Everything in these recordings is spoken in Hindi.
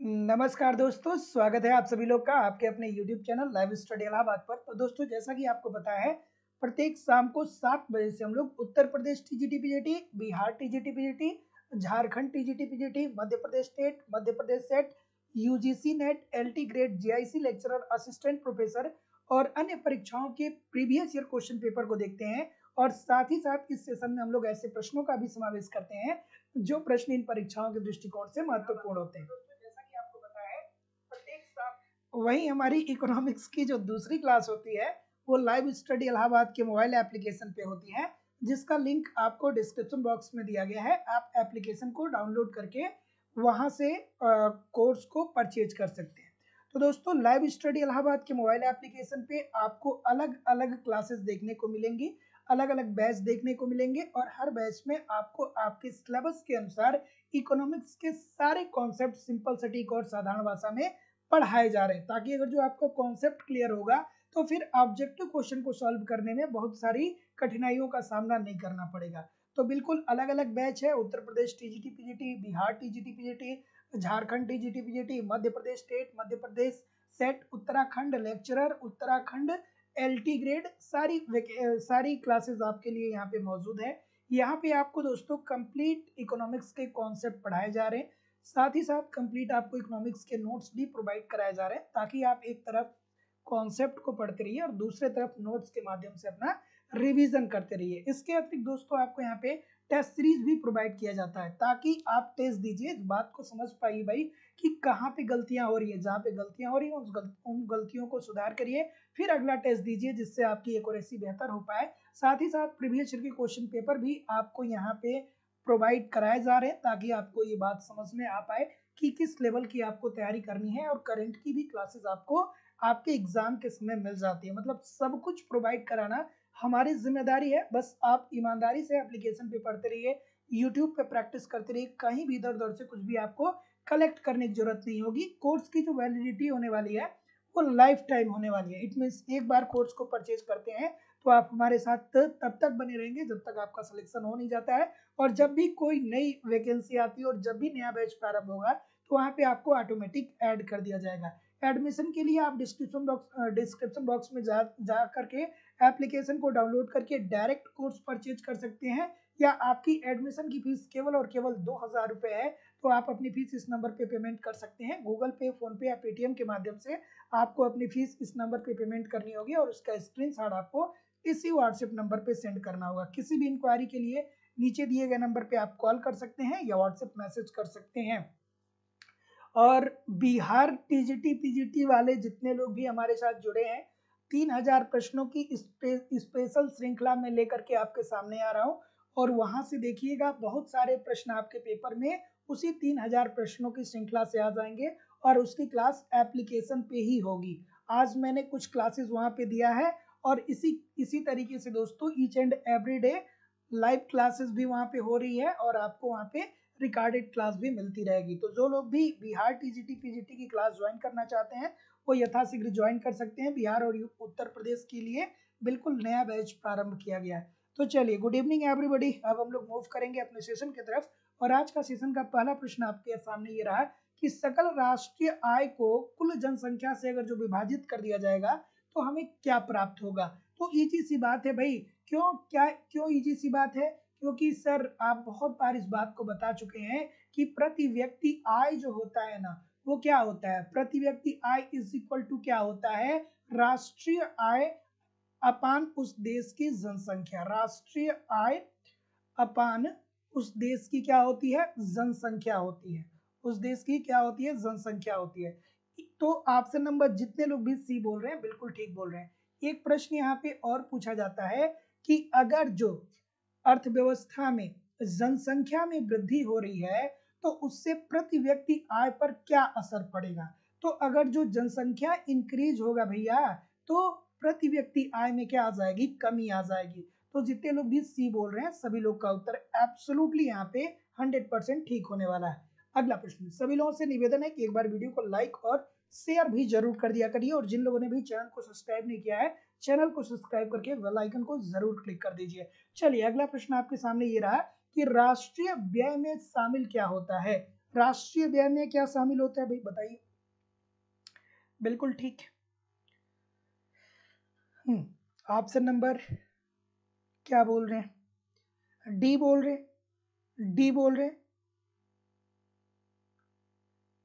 नमस्कार दोस्तों, स्वागत है आप सभी लोग का आपके अपने YouTube channel live study Allahabad पर। तो दोस्तों जैसा कि आपको पता है, प्रत्येक शाम को सात बजे से हम लोग Uttar Pradesh TGT PGT, Bihar T TGT PGT, Jharkhand TGT PGT, Madhya Pradesh state, Madhya Pradesh SET, UGC NET, LT grade, JIC lecturer, assistant professor और अन्य परीक्षाओं के प्रीवियस ईयर क्वेश्चन पेपर को देखते हैं और साथ ही साथ इस सेशन में हम लोग ऐसे प्रश्नों का भी समावेश करते हैं, जो प्रश्न इन परीक्षाओं के दृष्टिकोण से महत्वपूर्ण होते हैं। वहीं हमारी इकोनॉमिक्स की जो दूसरी क्लास होती है, वो लाइव स्टडी इलाहाबाद के मोबाइल एप्लीकेशन पे होती है, जिसका लिंक आपको डिस्क्रिप्शन बॉक्स में दिया गया है। आप एप्लीकेशन को डाउनलोड करके वहाँ से कोर्स को परचेज कर सकते हैं। तो दोस्तों लाइव स्टडी इलाहाबाद के मोबाइल एप्लीकेशन पे आपको अलग अलग क्लासेस देखने को मिलेंगी अलग अलग बैच देखने को मिलेंगे और हर बैच में आपको आपके सिलेबस के अनुसार इकोनॉमिक्स के सारे कॉन्सेप्ट सिंपल सटीक और साधारण भाषा में पढ़ाए जा रहे हैं, ताकि अगर जो आपको कॉन्सेप्ट क्लियर होगा तो फिर ऑब्जेक्टिव क्वेश्चन को सॉल्व करने में बहुत सारी कठिनाइयों का सामना नहीं करना पड़ेगा। तो बिल्कुल अलग अलग बैच है, Uttar Pradesh TGT PGT Bihar TGT PGT Jharkhand TGT PGT Madhya Pradesh state Madhya Pradesh SET Uttarakhand lecturer Uttarakhand LT grade सारी सारी क्लासेस आपके लिए यहाँ पे मौजूद है। यहाँ पे आपको दोस्तों कंप्लीट इकोनॉमिक्स के कॉन्सेप्ट पढ़ाए जा रहे हैं। साथ ही साथ कंप्लीट आपको इकोनॉमिक्स के नोट्स भी प्रोवाइड कराए जा रहे हैं ताकि आप एक तरफ़ कॉन्सेप्ट को पढ़ते रहिए और दूसरे तरफ़ नोट्स के माध्यम से अपना रिवीजन करते रहिए। इसके अतिरिक्त दोस्तों आपको यहाँ पे टेस्ट सीरीज़ भी प्रोवाइड किया जाता है ताकि आप टेस्ट दीजिए इस बात को समझ पाइए भाई कि कहाँ पे गलतियाँ हो रही है जहाँ पे गलतियाँ हो रही है उस गल, उन गलतियों को सुधार करिए फिर अगला टेस्ट दीजिए जिससे आपकी एक्यूरेसी बेहतर हो पाए। साथ ही साथ प्रीवियस ईयर के क्वेश्चन पेपर भी आपको यहाँ पे प्रोवाइड कराए जा रहे हैं ताकि आपको ये बात समझ में आ पाए कि किस लेवल की आपको तैयारी करनी है और करंट की भी क्लासेस आपको आपके एग्ज़ाम के समय मिल जाती है। मतलब सब कुछ प्रोवाइड कराना हमारी ज़िम्मेदारी है। बस आप ईमानदारी से एप्लीकेशन पे पढ़ते रहिए यूट्यूब पे प्रैक्टिस करते रहिए, कहीं भी इधर उधर से कुछ भी आपको कलेक्ट करने की ज़रूरत नहीं होगी। कोर्स की जो वैलिडिटी होने वाली है, वो लाइफ टाइम होने वाली है। इट मीन एक बार कोर्स को परचेज करते हैं तो आप हमारे साथ तब तक बने रहेंगे जब तक आपका सिलेक्शन हो नहीं जाता है। और जब भी कोई नई वैकेंसी आती है और जब भी नया बैच प्रारंभ होगा तो वहाँ पे आपको ऑटोमेटिक ऐड कर दिया जाएगा। एडमिशन के लिए आप डिस्क्रिप्शन बॉक्स डिस्क्रिप्शन बॉक्स में जा जा करके एप्लीकेशन को डाउनलोड करके डायरेक्ट कोर्स परचेज कर सकते हैं। या आपकी एडमिशन की फ़ीस केवल और केवल दो हज़ार रुपये है तो आप अपनी फ़ीस इस नंबर पे पेमेंट कर सकते हैं। गूगल पे फ़ोन पे या पेटीएम के माध्यम से आपको अपनी फ़ीस इस नंबर पे पेमेंट करनी होगी और उसका स्क्रीन आपको इसी व्हाट्सएप नंबर पे सेंड करना होगा। किसी भी इंक्वायरी के लिए नीचे दिए गए नंबर पे आप कॉल कर सकते हैं या व्हाट्सएप मैसेज कर सकते हैं। और बिहार टीजीटी पीजीटी वाले जितने लोग भी हमारे साथ जुड़े हैं तीन हज़ार प्रश्नों की स्पे, स्पेशल श्रृंखला में लेकर के आपके सामने आ रहा हूँ। और वहाँ से देखिएगा बहुत सारे प्रश्न आपके पेपर में उसी तीन हज़ार प्रश्नों की श्रृंखला से आ जाएँगे और उसकी क्लास एप्लीकेशन पे ही होगी। आज मैंने कुछ क्लासेस वहाँ पे दिया है और इसी इसी तरीके से दोस्तों each and every day live classes भी वहाँ पे हो रही है और आपको वहाँ पे रिकॉर्डेड क्लास भी मिलती रहेगी। तो जो लोग भी बिहार टीजीटी पीजीटी की क्लास ज्वाइन करना चाहते हैं, वो यथाशीघ्र ज्वाइन कर सकते हैं। बिहार और उत्तर प्रदेश के लिए बिल्कुल नया बैच प्रारंभ किया गया है। तो चलिए गुड इवनिंग एवरीबॉडी अब हम लोग मूव करेंगे अपने सेशन की तरफ़ और आज का सेशन का पहला प्रश्न आपके सामने ये रहा कि सकल राष्ट्रीय आय को कुल जनसंख्या से अगर जो विभाजित कर दिया जाएगा तो हमें क्या प्राप्त होगा? तो इजी सी बात है भाई। क्यों? क्या, क्यों इजी सी बात है? क्योंकि सर, आप बहुत बार इस बात को बता चुके हैं कि प्रति व्यक्ति आय जो होता है ना, वो क्या होता है? प्रति व्यक्ति आय इज़ इक्वल टू क्या होता है? राष्ट्रीय आय अपान उस देश की जनसंख्या। राष्ट्रीय आय अपान उस देश की क्या होती है? जनसंख्या होती है। उस देश की क्या होती है? जनसंख्या होती है। तो ऑप्शन नंबर जितने लोग भी सी बोल रहे हैं, बिल्कुल ठीक बोल रहे हैं। एक प्रश्न यहाँ पे और पूछा जाता है कि अगर जो अर्थव्यवस्था में जनसंख्या में वृद्धि हो रही है तो उससे प्रति व्यक्ति आय पर क्या असर पड़ेगा? तो अगर जो जनसंख्या इंक्रीज होगा भैया तो प्रति व्यक्ति आय में क्या आ जाएगी? कमी आ जाएगी। तो जितने लोग भी सी बोल रहे हैं, सभी लोग का उत्तर एब्सोल्युटली यहाँ पे 100 परसेंट ठीक होने वाला है। अगला प्रश्न, सभी लोगों से निवेदन है कि एक बार वीडियो को लाइक और शेयर भी ज़रूर कर दिया करिए और जिन लोगों ने भी चैनल को सब्सक्राइब नहीं किया है, चैनल को सब्सक्राइब करके बेल आइकन को ज़रूर क्लिक कर दीजिए। चलिए, अगला प्रश्न आपके सामने ये रहा कि राष्ट्रीय व्यय में शामिल क्या होता है? राष्ट्रीय व्यय में क्या शामिल होता है भाई, बताइए। बिल्कुल ठीक। हम्म ऑप्शन नंबर क्या बोल रहे हैं? डी बोल रहे डी बोल रहे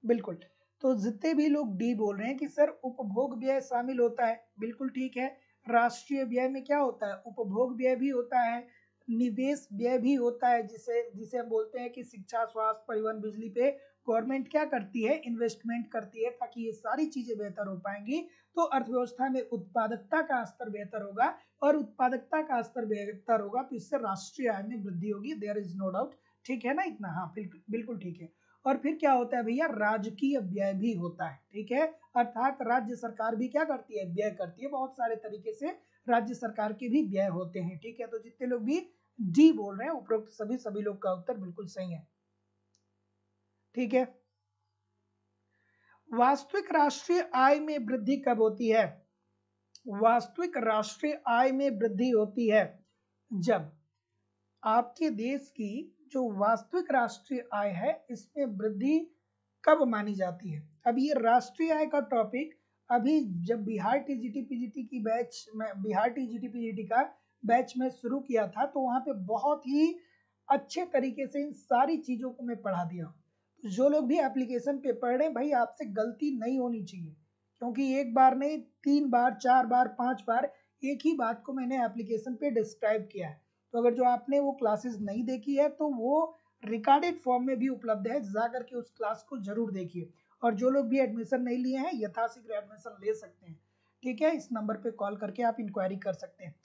बिल्कुल। तो जितने भी लोग डी बोल रहे हैं कि सर उपभोग व्यय शामिल होता है, बिल्कुल ठीक है। राष्ट्रीय व्यय में क्या होता है? उपभोग व्यय भी होता है, निवेश व्यय भी होता है, जिसे जिसे हम बोलते हैं कि शिक्षा, स्वास्थ्य, परिवहन, बिजली पे गवर्नमेंट क्या करती है? इन्वेस्टमेंट करती है ताकि ये सारी चीज़ें बेहतर हो पाएँगी। तो अर्थव्यवस्था में उत्पादकता का स्तर बेहतर होगा और उत्पादकता का स्तर बेहतर होगा तो इससे राष्ट्रीय आय में वृद्धि होगी देयर इज़ नो डाउट ठीक है ना इतना? हाँ बिल्कुल ठीक है। और फिर क्या होता है भैया? राजकीय व्यय भी होता है, ठीक है? अर्थात राज्य सरकार भी क्या करती है? व्यय करती है। बहुत सारे तरीके से राज्य सरकार के भी व्यय होते हैं, ठीक है? तो जितने लोग भी डी बोल रहे हैं, उपरोक्त सभी सभी लोग का उत्तर बिल्कुल सही है, ठीक है? वास्तविक राष्ट्रीय आय में वृद्धि कब होती है? वास्तविक राष्ट्रीय आय में वृद्धि होती है जब आपके देश की जो वास्तविक राष्ट्रीय आय है, इसमें वृद्धि कब मानी जाती है? अब ये राष्ट्रीय आय का टॉपिक अभी जब बिहार टीजीटी पीजीटी की बैच में, बिहार टीजीटी पीजीटी का बैच में शुरू किया था तो वहाँ पे बहुत ही अच्छे तरीके से इन सारी चीज़ों को मैं पढ़ा दिया जो लोग भी एप्लीकेशन पे पढ़ रहे हैं, भाई आपसे गलती नहीं होनी चाहिए, क्योंकि एक बार नहीं, तीन बार, चार बार, पाँच बार, एक ही बात को मैंने एप्लीकेशन पे डिस्क्राइब किया है। तो अगर जो आपने वो क्लासेस नहीं देखी है तो वो रिकॉर्डेड फॉर्म में भी उपलब्ध है, जा करके उस क्लास को ज़रूर देखिए। और जो लोग भी एडमिशन नहीं लिए हैं, यथाशीघ्र एडमिशन ले सकते हैं। ठीक है? इस नंबर पे कॉल करके आप इंक्वायरी कर सकते हैं।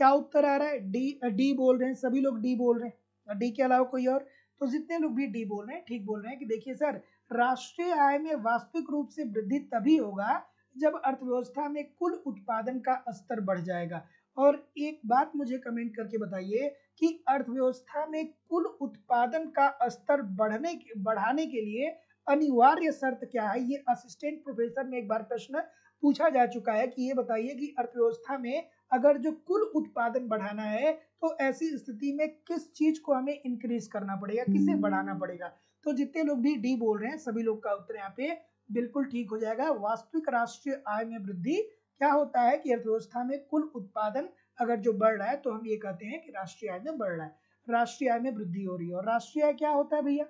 क्या उत्तर आ रहा है? डी डी बोल रहे हैं, सभी लोग डी बोल रहे हैं। डी के अलावा कोई और? तो जितने लोग भी डी बोल रहे हैं, ठीक बोल रहे हैं कि देखिए सर, राष्ट्रीय आय में वास्तविक रूप से वृद्धि तभी होगा जब अर्थव्यवस्था में कुल उत्पादन का स्तर बढ़ जाएगा। और एक बात मुझे कमेंट करके बताइए कि अर्थव्यवस्था में कुल उत्पादन का स्तर बढ़ने के, बढ़ाने के लिए अनिवार्य शर्त क्या है? ये असिस्टेंट प्रोफेसर में एक बार प्रश्न पूछा जा चुका है कि ये बताइए कि अर्थव्यवस्था में अगर जो कुल उत्पादन बढ़ाना है तो ऐसी स्थिति में किस चीज़ को हमें इंक्रीज करना पड़ेगा? किसे बढ़ाना पड़ेगा? तो जितने लोग भी डी बोल रहे हैं, सभी लोग का उत्तर यहाँ पे बिल्कुल ठीक हो जाएगा। वास्तविक राष्ट्रीय आय में वृद्धि क्या होता है कि अर्थव्यवस्था में कुल उत्पादन अगर जो बढ़ रहा है तो हम ये कहते हैं कि राष्ट्रीय आय में बढ़ रहा है। राष्ट्रीय आय में वृद्धि हो रही है। और राष्ट्रीय आय क्या होता है भैया?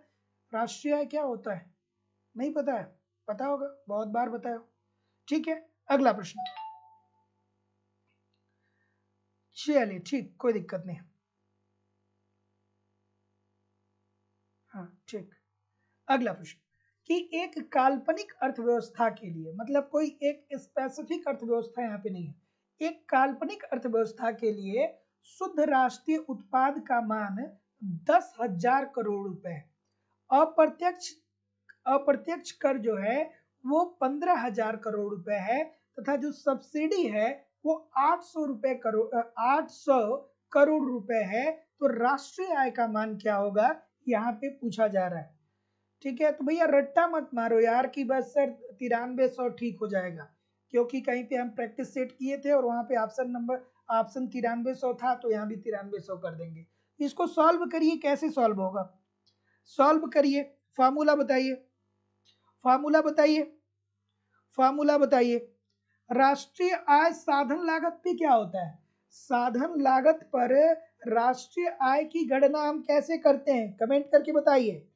राष्ट्रीय आय क्या होता है? नहीं पता है। पता होगा। बहुत बार बताया। ठीक है, अगला प्रश्न। चलिए, ठीक, कोई दिक्कत नहीं। हाँ ठीक। अगला प्रश्न। कि एक काल्पनिक अर्थव्यवस्था के लिए मतलब कोई एक स्पेसिफिक अर्थव्यवस्था यहाँ पे नहीं है। एक काल्पनिक अर्थव्यवस्था के लिए शुद्ध राष्ट्रीय उत्पाद का मान दस हज़ार करोड़ रुपए अप्रत्यक्ष अप्रत्यक्ष कर जो है, वो पंद्रह हज़ार करोड़ रुपए है तथा जो सब्सिडी है, वो आठ सौ रुपए करोड़ आठ सौ करोड़ रुपए है। तो राष्ट्रीय आय का मान क्या होगा? यहाँ पे पूछा जा रहा है। ठीक है? तो भैया रट्टा मत मारो यार कि बस सर तिरानवे सौ ठीक हो जाएगा। क्योंकि कहीं पे हम प्रैक्टिस सेट किए थे और वहाँ पे ऑप्शन नंबर ऑप्शन तिरानवे सौ था तो यहाँ भी तिरानवे सौ कर देंगे। इसको सॉल्व करिए, कैसे सॉल्व होगा? सॉल्व करिए। फार्मूला बताइए। फार्मूला बताइए। फार्मूला बताइए। राष्ट्रीय आय साधन लागत पे क्या होता है? साधन लागत पर राष्ट्रीय आय की गणना हम कैसे करते हैं? कमेंट करके बताइए।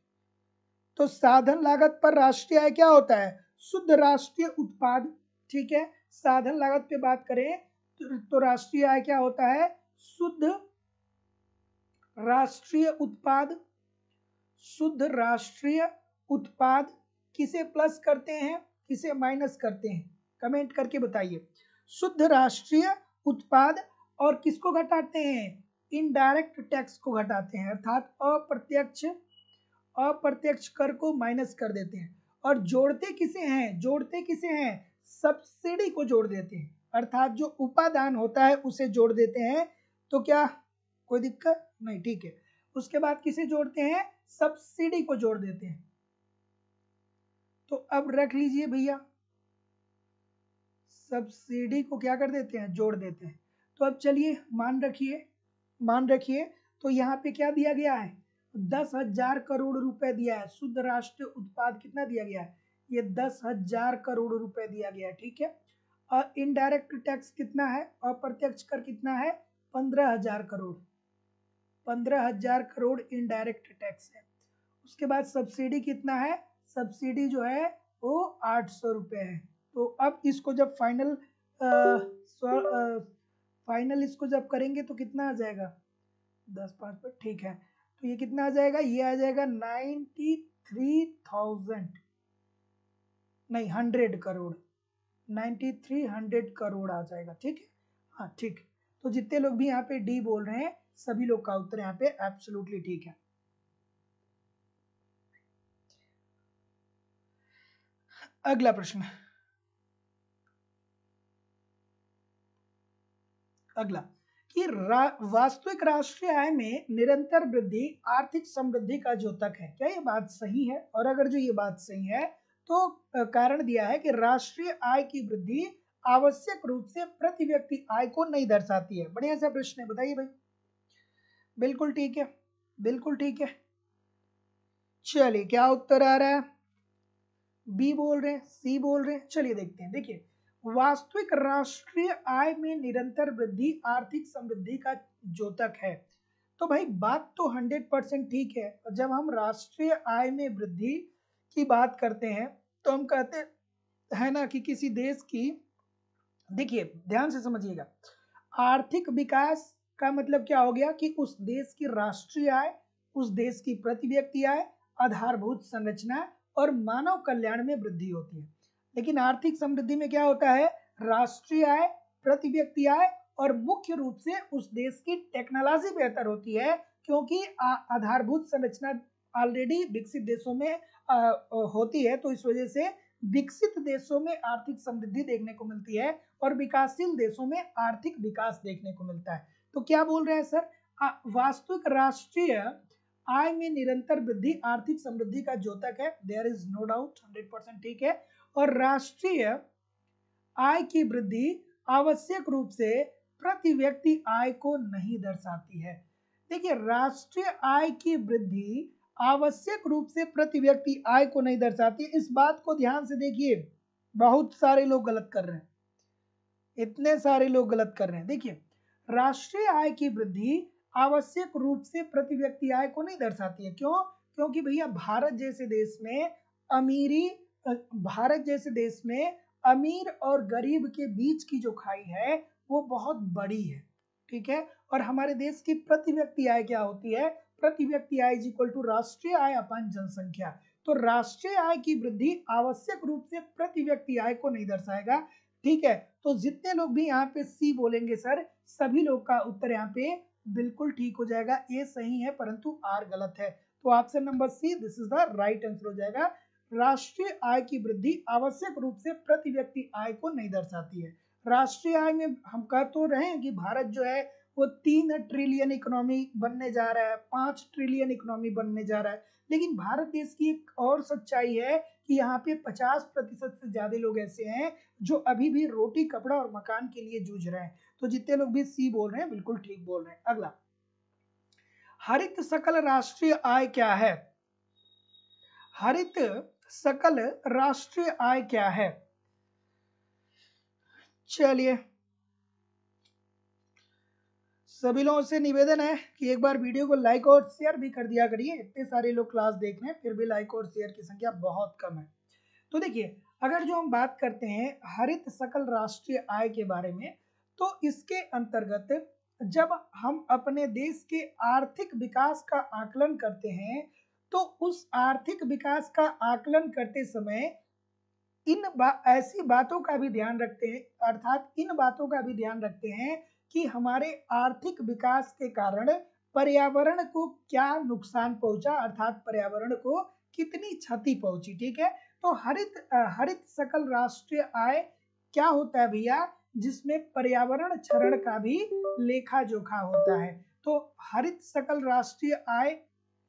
तो साधन लागत पर राष्ट्रीय आय क्या होता है? शुद्ध राष्ट्रीय उत्पाद। ठीक है? साधन लागत पे बात करें तो, तो राष्ट्रीय आय क्या होता है? शुद्ध राष्ट्रीय उत्पाद। शुद्ध राष्ट्रीय उत्पाद किसे प्लस करते हैं? किसे माइनस करते हैं? कमेंट करके बताइए। शुद्ध राष्ट्रीय उत्पाद और किसको घटाते हैं? इनडायरेक्ट टैक्स को घटाते हैं। अर्थात अप्रत्यक्ष अप्रत्यक्ष कर को माइनस कर देते हैं। और जोड़ते किसे हैं? जोड़ते किसे हैं? सब्सिडी को जोड़ देते हैं। अर्थात जो उपादान होता है, उसे जोड़ देते हैं। तो क्या? कोई दिक्कत? नहीं, ठीक है। उसके बाद किसे जोड़ते हैं? सब्सिडी को जोड़ देते हैं। तो अब रख लीजिए भैया। सब्सिडी को क्या कर देते हैं? जोड़ देते हैं। तो अब चलिए, मान रखिए। मान रखिए। तो यहाँ पे क्या दिया गया है? दस हज़ार करोड़ रुपए दिया है। शुद्ध राष्ट्रीय उत्पाद कितना दिया गया है? ये दस हज़ार करोड़ रुपए दिया गया है, ठीक है? और इनडायरेक्ट टैक्स कितना है? अप्रत्यक्ष कर कितना है? पंद्रह हज़ार करोड़। पंद्रह हज़ार करोड़ इनडायरेक्ट टैक्स है। उसके बाद सब्सिडी कितना है? सब्सिडी जो है, वो आठ सौ रुपये है। तो अब इसको जब फाइनल फाइनल इसको जब करेंगे तो कितना आ जाएगा? दस पाँच पर, ठीक है। तो ये कितना आ जाएगा? ये आ जाएगा नाइन्टी थ्री थाउज़ेंड नहीं hundred crore. Ninety three hundred crore आ जाएगा, ठीक है? हाँ ठीक। तो जितने लोग भी यहाँ पे डी बोल रहे हैं, सभी लोग का उत्तर यहाँ पे एब्सोल्युटली ठीक है। अगला प्रश्न। अगला। कि रा, वास्तविक राष्ट्रीय आय में निरंतर वृद्धि आर्थिक समृद्धि का द्योतक है। क्या ये बात सही है? और अगर जो ये बात सही है तो कारण दिया है कि राष्ट्रीय आय की वृद्धि आवश्यक रूप से प्रति व्यक्ति आय को नहीं दर्शाती है। बढ़िया सा प्रश्न है बताइए भाई। बिल्कुल ठीक है बिल्कुल ठीक है। चलिए क्या उत्तर आ रहा है? बी बोल रहे हैं सी बोल रहे हैं। चलिए देखते हैं देखिए। वास्तविक राष्ट्रीय आय में निरंतर वृद्धि, आर्थिक समृद्धि का द्योतक है। तो भाई, बात तो हंड्रेड परसेंट ठीक है जब हम राष्ट्रीय आय में वृद्धि की बात करते हैं तो हम कहते हैं ना कि किसी देश की, देखिए, ध्यान से समझिएगा, आर्थिक विकास का मतलब क्या हो गया कि उस देश की राष्ट्रीय आय, उस देश की प्रति व्यक्ति आय, आधारभूत संरचना और मानव कल्याण में वृद्धि होती है। लेकिन आर्थिक समृद्धि में क्या होता है? राष्ट्रीय आय प्रति व्यक्ति आय और मुख्य रूप से उस देश की टेक्नोलॉजी बेहतर होती है, क्योंकि आधारभूत संरचना ऑलरेडी विकसित देशों में होती है। तो इस वजह से विकसित देशों में आर्थिक समृद्धि देखने को मिलती है और विकासशील देशों में आर्थिक विकास देखने को मिलता है। तो क्या बोल रहे हैं सर? वास्तविक राष्ट्रीय आय में निरंतर वृद्धि, आर्थिक समृद्धि का द्योतक है। There is no doubt hundred percent ठीक है। और राष्ट्रीय आय की वृद्धि आवश्यक रूप से प्रति व्यक्ति आय को नहीं दर्शाती है। देखिए, राष्ट्रीय आय की वृद्धि आवश्यक रूप से प्रति व्यक्ति आय को नहीं दर्शाती इस बात को ध्यान से देखिए, बहुत सारे लोग गलत कर रहे हैं। इतने सारे लोग गलत कर रहे हैं। देखिए, राष्ट्रीय आय की वृद्धि आवश्यक रूप से प्रति व्यक्ति आय को नहीं दर्शाती है। क्यों? क्योंकि भैया, भारत जैसे देश में अमीरी भारत जैसे देश में अमीर और गरीब के बीच की जो खाई है, वो बहुत बड़ी है, ठीक है? और हमारे देश की प्रति व्यक्ति आय क्या होती है? प्रति व्यक्ति आय इज़ इक्वल टू राष्ट्रीय आय अपन जनसंख्या। तो राष्ट्रीय आय की वृद्धि आवश्यक रूप से प्रति व्यक्ति आय को नहीं दर्शाएगा, ठीक है? तो जितने लोग भी यहाँ पे सी बोलेंगे सर, सभी लोग का उत्तर यहाँ पे बिल्कुल ठीक हो जाएगा ए सही है, परंतु आर गलत है। तो option number C this is the right answer हो जाएगा। राष्ट्रीय आय की वृद्धि आवश्यक रूप से प्रति व्यक्ति आय को नहीं दर्शाती है। राष्ट्रीय आय में हम कह तो रहे हैं कि भारत जो है, वो तीन ट्रिलियन इकोनॉमी बनने जा रहा है, पाँच ट्रिलियन इकोनॉमी बनने जा रहा है। लेकिन भारत देश की एक और सच्चाई है कि यहाँ पे 50 प्रतिशत से ज़्यादा लोग ऐसे हैं जो अभी भी रोटी, कपड़ा और मकान के लिए जूझ रहे हैं। तो जितने लोग भी सी बोल रहे हैं, बिल्कुल ठीक बोल रहे हैं। अगला। हरित सकल राष्ट्रीय आय क्या है? हरित सकल राष्ट्रीय आय क्या है? चलिए। सभी लोगों से निवेदन है कि एक बार वीडियो को लाइक और शेयर भी कर दिया करिए। इतने सारे लोग क्लास देख रहे हैं, फिर भी लाइक और शेयर की संख्या बहुत कम है। तो देखिए, अगर जो हम बात करते हैं हरित सकल राष्ट्रीय आय के बारे में तो इसके अंतर्गत जब हम अपने देश के आर्थिक विकास का आकलन करते हैं तो उस आर्थिक विकास का आकलन करते समय इन बा, ऐसी बातों का भी ध्यान रखते हैं अर्थात इन बातों का भी ध्यान रखते हैं कि हमारे आर्थिक विकास के कारण पर्यावरण को क्या नुकसान पहुँचा अर्थात पर्यावरण को कितनी क्षति पहुँची ठीक है? तो हरित हरित सकल राष्ट्रीय आय क्या होता है भैया? जिसमें पर्यावरण क्षरण का भी लेखा जोखा होता है। तो हरित सकल राष्ट्रीय आय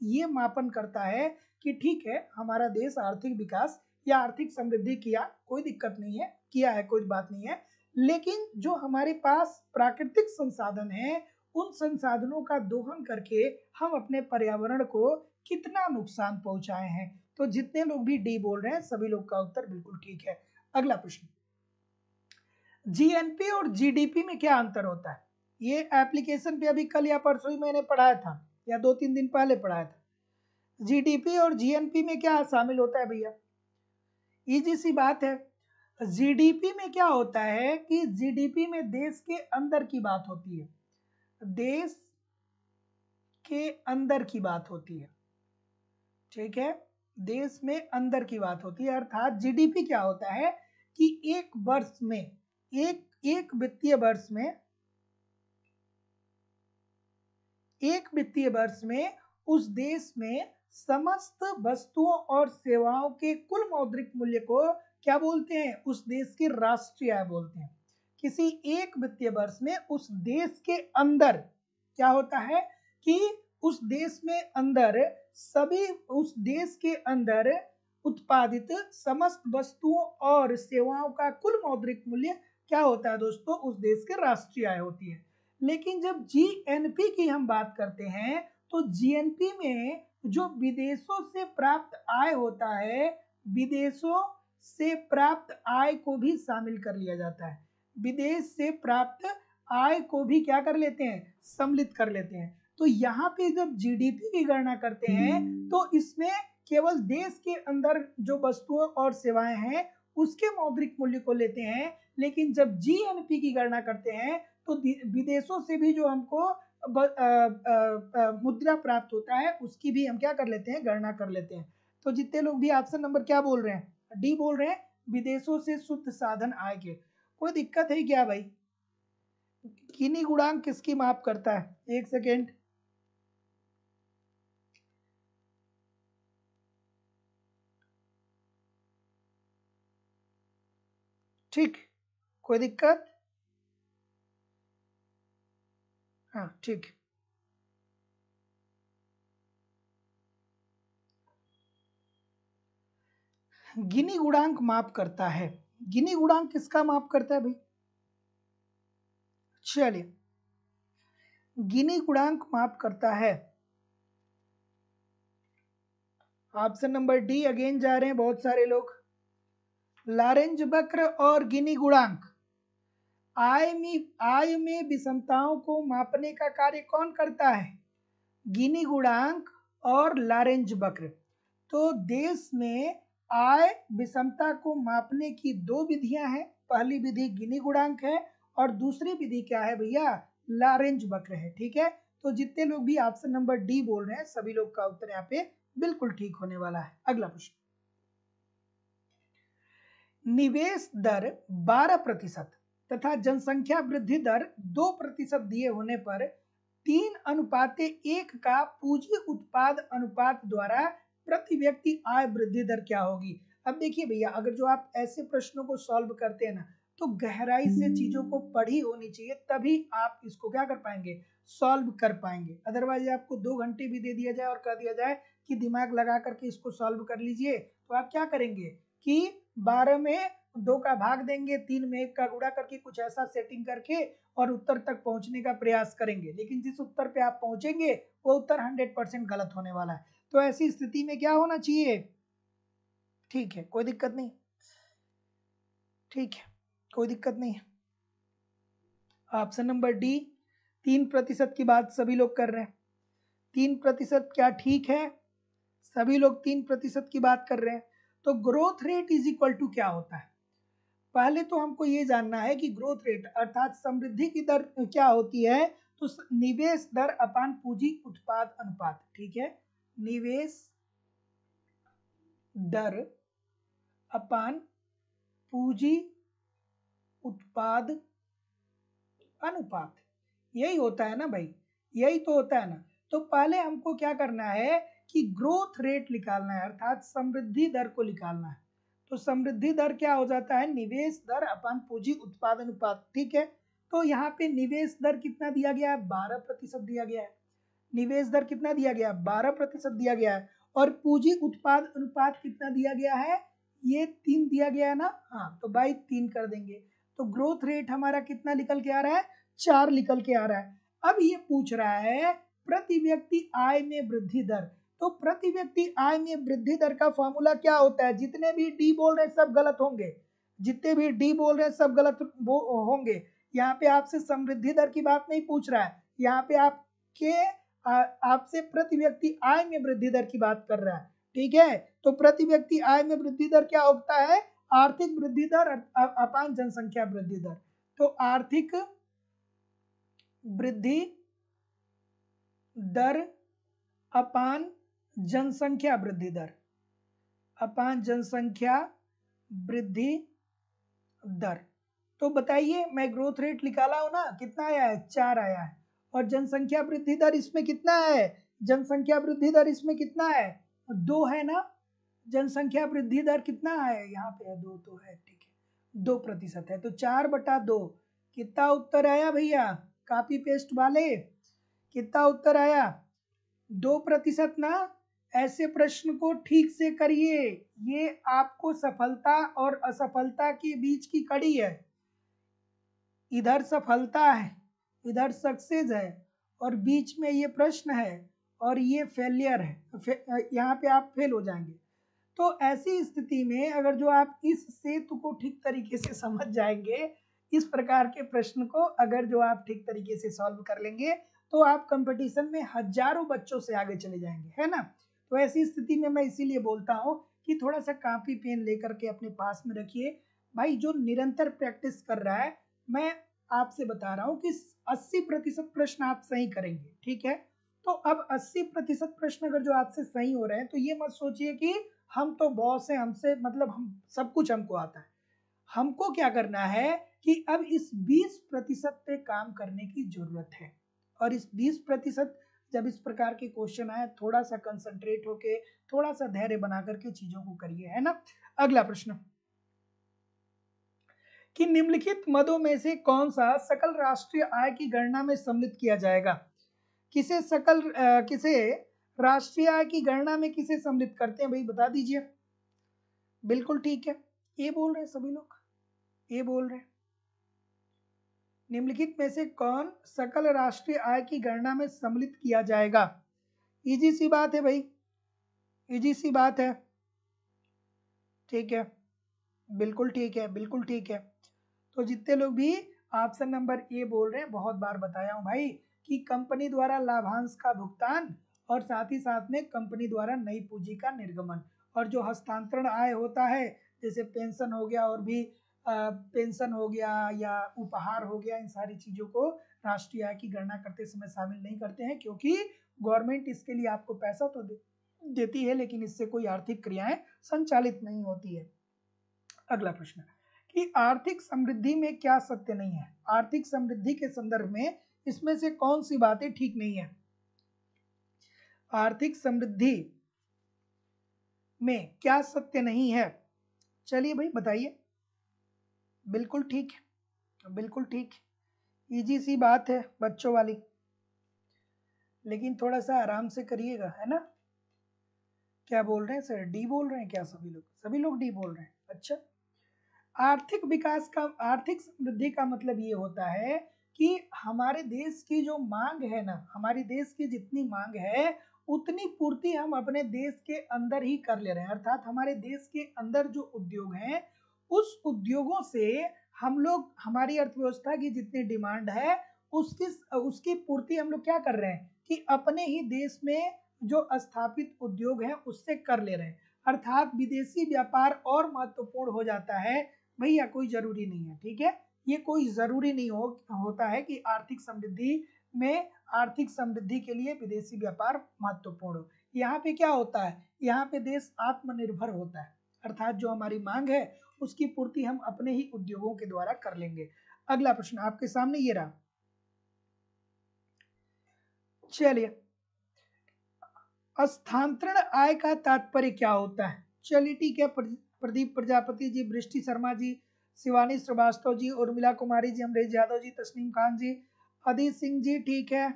ये मापन करता है कि ठीक है, हमारा देश आर्थिक विकास या आर्थिक समृद्धि किया, कोई दिक्कत नहीं है, किया है, कोई बात नहीं है। लेकिन जो हमारे पास प्राकृतिक संसाधन है, उन संसाधनों का दोहन करके हम अपने पर्यावरण को कितना नुकसान पहुँचाए हैं। तो जितने लोग भी डी बोल रहे हैं, सभी लोग का उत्तर बिल्कुल ठीक है। अगला प्रश्न। जीएनपी और जीडीपी में क्या अंतर होता है? ये एप्लीकेशन पे अभी कल या परसों ही मैंने पढ़ाया था। या दो तीन दिन पहले पढ़ाया था। जीडीपी और जीएनपी में क्या शामिल होता है भैया? इजी सी बात है। जीडीपी में क्या होता है कि जीडीपी में देश के अंदर की बात होती है। देश के अंदर की बात होती है। ठीक है? देश में अंदर की बात होती है। अर्थात जीडीपी क्या होता है कि एक वर्ष में, एक एक वित्तीय वर्ष में एक वित्तीय वर्ष में उस देश में समस्त वस्तुओं और सेवाओं के कुल मौद्रिक मूल्य को क्या बोलते हैं? उस देश की राष्ट्रीय आय बोलते हैं। किसी एक वित्तीय वर्ष में उस देश के अंदर क्या होता है कि उस देश में अंदर सभी, उस देश के अंदर उत्पादित समस्त वस्तुओं और सेवाओं का कुल मौद्रिक मूल्य क्या होता है दोस्तों? उस देश के राष्ट्रीय आय होती है। लेकिन जब जीएनपी की हम बात करते हैं तो जीएनपी में जो विदेशों से प्राप्त आय होता है, विदेशों से प्राप्त आय को भी शामिल कर लिया जाता है। विदेश से प्राप्त आय को भी क्या कर लेते हैं? सम्मिलित कर लेते हैं। तो यहाँ पे जब जीडीपी की गणना करते हैं तो इसमें केवल देश के अंदर जो वस्तुओं और सेवाएँ हैं, उसके मौद्रिक मूल्य को लेते हैं। लेकिन जब जीएनपी की गणना करते हैं तो विदेशों से भी जो हमको ब, आ, आ, आ, मुद्रा प्राप्त होता है उसकी भी हम क्या कर लेते हैं गणना कर लेते हैं। तो जितने लोग भी ऑप्शन नंबर क्या बोल रहे हैं? डी बोल रहे हैं विदेशों से शुद्ध साधन आय के। कोई दिक्कत है क्या भाई? किनी गुणांक किसकी माप करता है? एक सेकेंड ठीक। कोई दिक्कत? हाँ ठीक। गिनी गुणांक माप करता है। गिनी गुणांक किसका माप करता है भाई? चलिए। गिनी गुणांक माप करता है। ऑप्शन नंबर डी, अगेन जा रहे हैं बहुत सारे लोग। लारेंज वक्र और गिनी गुणांक आय में आय में विषमताओं को मापने का कार्य कौन करता है? गिनी गुणांक और लारेंज वक्र। तो देश में आय विषमता को मापने की दो विधियाँ हैं। पहली विधि गिनी गुणांक है और दूसरी विधि क्या है भैया? लारेंज वक्र है, ठीक है? तो जितने लोग भी ऑप्शन नंबर डी बोल रहे हैं, सभी लोग का उत्तर यहाँ पे बिल्कुल ठीक होने वाला है। अगला प्रश्न। निवेश दर 12 प्रतिशत। तथा जनसंख्या वृद्धि दर दो प्रतिशत दिए होने पर तीन अनुपात एक का पूंजी उत्पाद अनुपात द्वारा प्रति व्यक्ति आय वृद्धि दर क्या होगी? अब देखिए भैया अगर जो आप ऐसे प्रश्नों को सॉल्व करते हैं ना तो गहराई से चीज़ों को पढ़ी होनी चाहिए तभी आप इसको क्या कर पाएँगे? सॉल्व कर पाएँगे। अदरवाइज़ आपको दो घंटे भी दे दिया जाए और कह दिया जाए कि दिमाग लगा करके इसको सॉल्व कर लीजिए तो आप क्या करेंगे कि बारह में दो का भाग देंगे, तीन में एक का गुड़ा करके कुछ ऐसा सेटिंग करके और उत्तर तक पहुँचने का प्रयास करेंगे। लेकिन जिस उत्तर पे आप पहुँचेंगे, वो उत्तर हंड्रेड परसेंट गलत होने वाला है। तो ऐसी स्थिति में क्या होना चाहिए? ठीक है, कोई दिक्कत नहीं। ठीक है, कोई दिक्कत नहीं। ऑप्शन नंबर डी तीन प्रतिशत की बात सभी लोग कर रहे हैं। तीन प्रतिशत क्या ठीक है? सभी लोग तीन प्रतिशत की बात कर रहे हैं। तो growth rate is equal to क्या होता है? पहले तो हमको ये जानना है कि ग्रोथ रेट अर्थात समृद्धि की दर क्या होती है? तो निवेश दर अपान पूंजी उत्पाद अनुपात, ठीक है? निवेश दर अपान पूंजी उत्पाद अनुपात। यही होता है ना भाई? यही तो होता है ना? तो पहले हमको क्या करना है कि ग्रोथ रेट निकालना है, अर्थात समृद्धि दर को निकालना है। तो समृद्धि दर क्या हो जाता है? निवेश दर अपन पूंजी उत्पादन अनुपात ठीक है? तो यहाँ पे निवेश दर कितना दिया गया है? बारह प्रतिशत दिया गया है। निवेश दर कितना दिया गया है? बारह प्रतिशत दिया गया है। और पूंजी उत्पाद अनुपात कितना दिया गया है? ये तीन दिया गया है ना? हाँ तो बाई तीन कर देंगे। तो ग्रोथ रेट हमारा कितना निकल के आ रहा है? चार निकल के आ रहा है। अब ये पूछ रहा है, प्रति व्यक्ति आय में वृद्धि दर तो प्रति व्यक्ति आय में वृद्धि दर का फॉर्मूला क्या होता है? जितने भी डी बोल रहे सब गलत होंगे। जितने भी डी बोल रहे सब गलत होंगे। यहाँ पे आपसे समृद्धि दर की बात नहीं पूछ रहा है। यहाँ पे आपके आपसे प्रति व्यक्ति आय में वृद्धि दर की बात कर रहा है। ठीक है? तो प्रति व्यक्ति आय में वृद्धि दर क्या होता है? आर्थिक वृद्धि दर अपान जनसंख्या वृद्धि दर। तो आर्थिक वृद्धि दर अपान जनसंख्या वृद्धि दर। अपान जनसंख्या वृद्धि दर। तो बताइए, मैं ग्रोथ रेट निकाला हूँ ना, कितना आया है? चार आया है। और जनसंख्या वृद्धि दर इसमें कितना है? जनसंख्या वृद्धि दर इसमें कितना है? दो है ना? जनसंख्या वृद्धि दर कितना है? यहाँ पे है, दो तो है, ठीक है। दो प्रतिशत है तो चार बटा दो। कितना उत्तर आया भैया? कॉपी पेस्ट वाले। कितना उत्तर आया? दो प्रतिशत ना? ऐसे प्रश्न को ठीक से करिए। ये आपको सफलता और असफलता के बीच की कड़ी है। इधर सफलता है इधर सक्सेस है और बीच में ये प्रश्न है और ये फेलियर है। फे, यहाँ पे आप फेल हो जाएँगे। तो ऐसी स्थिति में अगर जो आप इस सेतु को ठीक तरीके से समझ जाएँगे इस प्रकार के प्रश्न को अगर जो आप ठीक तरीके से सॉल्व कर लेंगे तो आप कंपटीशन में हज़ारों बच्चों से आगे चले जाएँगे है ना? तो ऐसी स्थिति में मैं इसीलिए बोलता हूँ कि थोड़ा सा कापी पेन लेकर के अपने पास में रखिए। भाई, जो निरंतर प्रैक्टिस कर रहा है, मैं आपसे बता रहा हूँ कि 80 प्रतिशत प्रश्न आप सही करेंगे, ठीक है? तो अब 80 प्रतिशत प्रश्न अगर जो आपसे सही हो रहे हैं तो ये मत सोचिए कि हम तो बॉस हैं, हमसे मतलब हम, सब कुछ हमको आता है। हमको क्या करना है कि अब इस 20 प्रतिशत पे काम करने की ज़रूरत है और इस 20 प्रतिशत जब इस प्रकार के क्वेश्चन आए थोड़ा सा कंसंट्रेट होके थोड़ा सा धैर्य बना करके चीज़ों को करिए है ना? अगला प्रश्न। कि निम्नलिखित मदों में से कौन सा सकल राष्ट्रीय आय की गणना में सम्मिलित किया जाएगा? किसे सकल आ, किसे राष्ट्रीय आय की गणना में किसे सम्मिलित करते हैं? भाई बता दीजिए। बिल्कुल ठीक है। ये बोल रहे सभी लोग। ये बोल रहे निम्नलिखित में से कौन सकल राष्ट्रीय आय की गणना में सम्मिलित किया जाएगा? इजी सी बात है भाई। इजी सी बात है। ठीक है। बिल्कुल ठीक है, बिल्कुल ठीक है। तो जितने लोग भी ऑप्शन नंबर ए बोल रहे हैं, बहुत बार बताया हूँ भाई कि कंपनी द्वारा लाभांश का भुगतान और साथ ही साथ में कंपनी द्वारा नई पूंजी का निर्गमन और जो हस्तांतरण आय होता है, जैसे पेंशन हो गया और भी पेंशन हो गया या उपहार हो गया, इन सारी चीज़ों को राष्ट्रीय आय की गणना करते समय शामिल नहीं करते हैं, क्योंकि गवर्नमेंट इसके लिए आपको पैसा तो देती है, लेकिन इससे कोई आर्थिक क्रियाएँ संचालित नहीं होती है। अगला प्रश्न, कि आर्थिक समृद्धि में क्या सत्य नहीं है? आर्थिक समृद्धि के संदर्भ में इसमें से कौन सी बातें ठीक नहीं है? आर्थिक समृद्धि में क्या सत्य नहीं है? चलिए भाई, बताइए। बिल्कुल ठीक है बिल्कुल ठीक। इजी सी बात है बच्चों वाली। लेकिन थोड़ा सा आराम से करिएगा, है ना? क्या बोल रहे हैं सर डी बोल रहे हैं क्या सभी लोग? सभी लोग डी बोल रहे हैं। अच्छा। आर्थिक विकास का, आर्थिक समृद्धि का मतलब ये होता है कि हमारे देश की जो मांग है ना, हमारे देश की जितनी मांग है, उतनी पूर्ति हम अपने देश के अंदर ही कर ले रहे हैं। अर्थात हमारे देश के अंदर जो उद्योग हैं उस उद्योगों से हम लोग, हमारी अर्थव्यवस्था की जितनी डिमांड है, उसकी उसकी पूर्ति हम लोग क्या कर रहे हैं? कि अपने ही देश में जो स्थापित उद्योग हैं, उससे कर ले रहे हैं। अर्थात विदेशी व्यापार और महत्वपूर्ण हो जाता है, भैया कोई ज़रूरी नहीं है, ठीक है? ये कोई ज़रूरी नहीं हो, होता है कि आर्थिक समृद्धि में, आर्थिक समृद्धि के लिए विदेशी व्यापार महत्वपूर्ण हो। यहाँ पे क्या होता है? यहाँ पे देश आत्मनिर्भर होता है। अर्थात जो हमारी मांग है उसकी पूर्ति हम अपने ही उद्योगों के द्वारा कर लेंगे। अगला प्रश्न आपके सामने ये रहा। चलिए। स्थानांतरण आय का तात्पर्य क्या होता है? चलिए, ठीक है प्रदीप प्रजापति जी वृष्टि शर्मा जी, शिवानी श्रीवास्तव जी, उर्मिला कुमारी जी, अमरेश यादव जी, तस्नीम खान जी, अदित सिंह जी, ठीक है।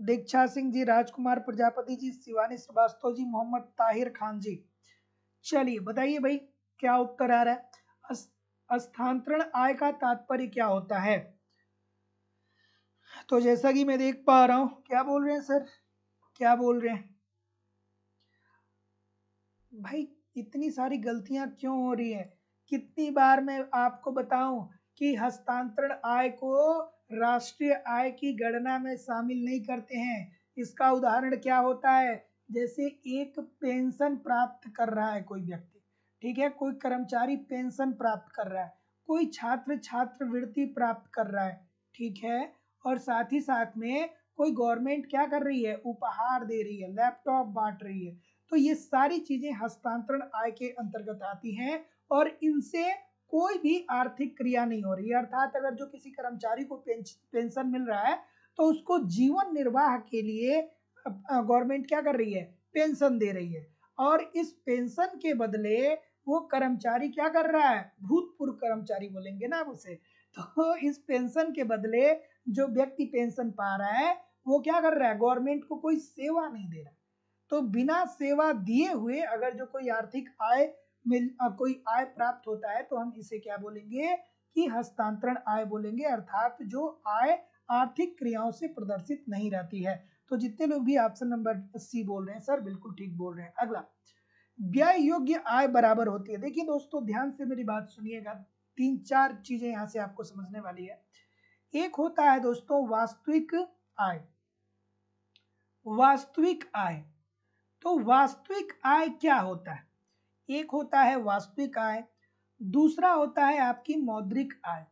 दीक्षा सिंह जी, राजकुमार प्रजापति जी, शिवानी श्रीवास्तव जी, मोहम्मद ताहिर खान जी। चलिए, बताइए भाई। क्या उत्तर आ रहा है? स्थानांतरण आय का तात्पर्य क्या होता है? तो जैसा कि मैं देख पा रहा हूँ, क्या बोल रहे हैं सर? क्या बोल रहे हैं? भाई, इतनी सारी गलतियाँ क्यों हो रही है? कितनी बार मैं आपको बताऊँ कि हस्तांतरण आय को राष्ट्रीय आय की गणना में शामिल नहीं करते हैं। इसका उदाहरण क्या होता है? जैसे एक पेंशन प्राप्त कर रहा है कोई व्यक्ति। ठीक है? कोई कर्मचारी पेंशन प्राप्त कर रहा है, कोई छात्र छात्रवृत्ति प्राप्त कर रहा है, ठीक है? और साथ ही साथ में कोई गवर्नमेंट क्या कर रही है? उपहार दे रही है, लैपटॉप बांट रही है। तो ये सारी चीज़ें हस्तांतरण आय के अंतर्गत आती हैं और इनसे कोई भी आर्थिक क्रिया नहीं हो रही अर्थात अगर जो किसी कर्मचारी को पेंशन मिल रहा है तो उसको जीवन निर्वाह के लिए गवर्नमेंट क्या कर रही है? पेंशन दे रही है। और इस पेंशन के बदले वो कर्मचारी क्या कर रहा है? भूतपूर्व कर्मचारी बोलेंगे ना उसे। तो इस पेंशन के बदले जो व्यक्ति पेंशन पा रहा है, वो क्या कर रहा है? गवर्नमेंट को कोई सेवा नहीं दे रहा। तो बिना सेवा दिए हुए अगर जो कोई आर्थिक आय मिल कोई आय प्राप्त होता है तो हम इसे क्या बोलेंगे? कि हस्तांतरण आय बोलेंगे, अर्थात जो आय आर्थिक क्रियाओं से प्रदर्शित नहीं रहती है। तो जितने लोग भी ऑप्शन नंबर सी बोल रहे हैं सर बिल्कुल ठीक बोल रहे हैं। अगला। व्यय योग्य आय बराबर होती है। देखिए दोस्तों, ध्यान से मेरी बात सुनिएगा। तीन चार चीज़ें यहाँ से आपको समझने वाली है। एक होता है दोस्तों, वास्तविक आय। वास्तविक आय। तो वास्तविक आय क्या होता है? एक होता है वास्तविक आय, दूसरा होता है आपकी मौद्रिक आय।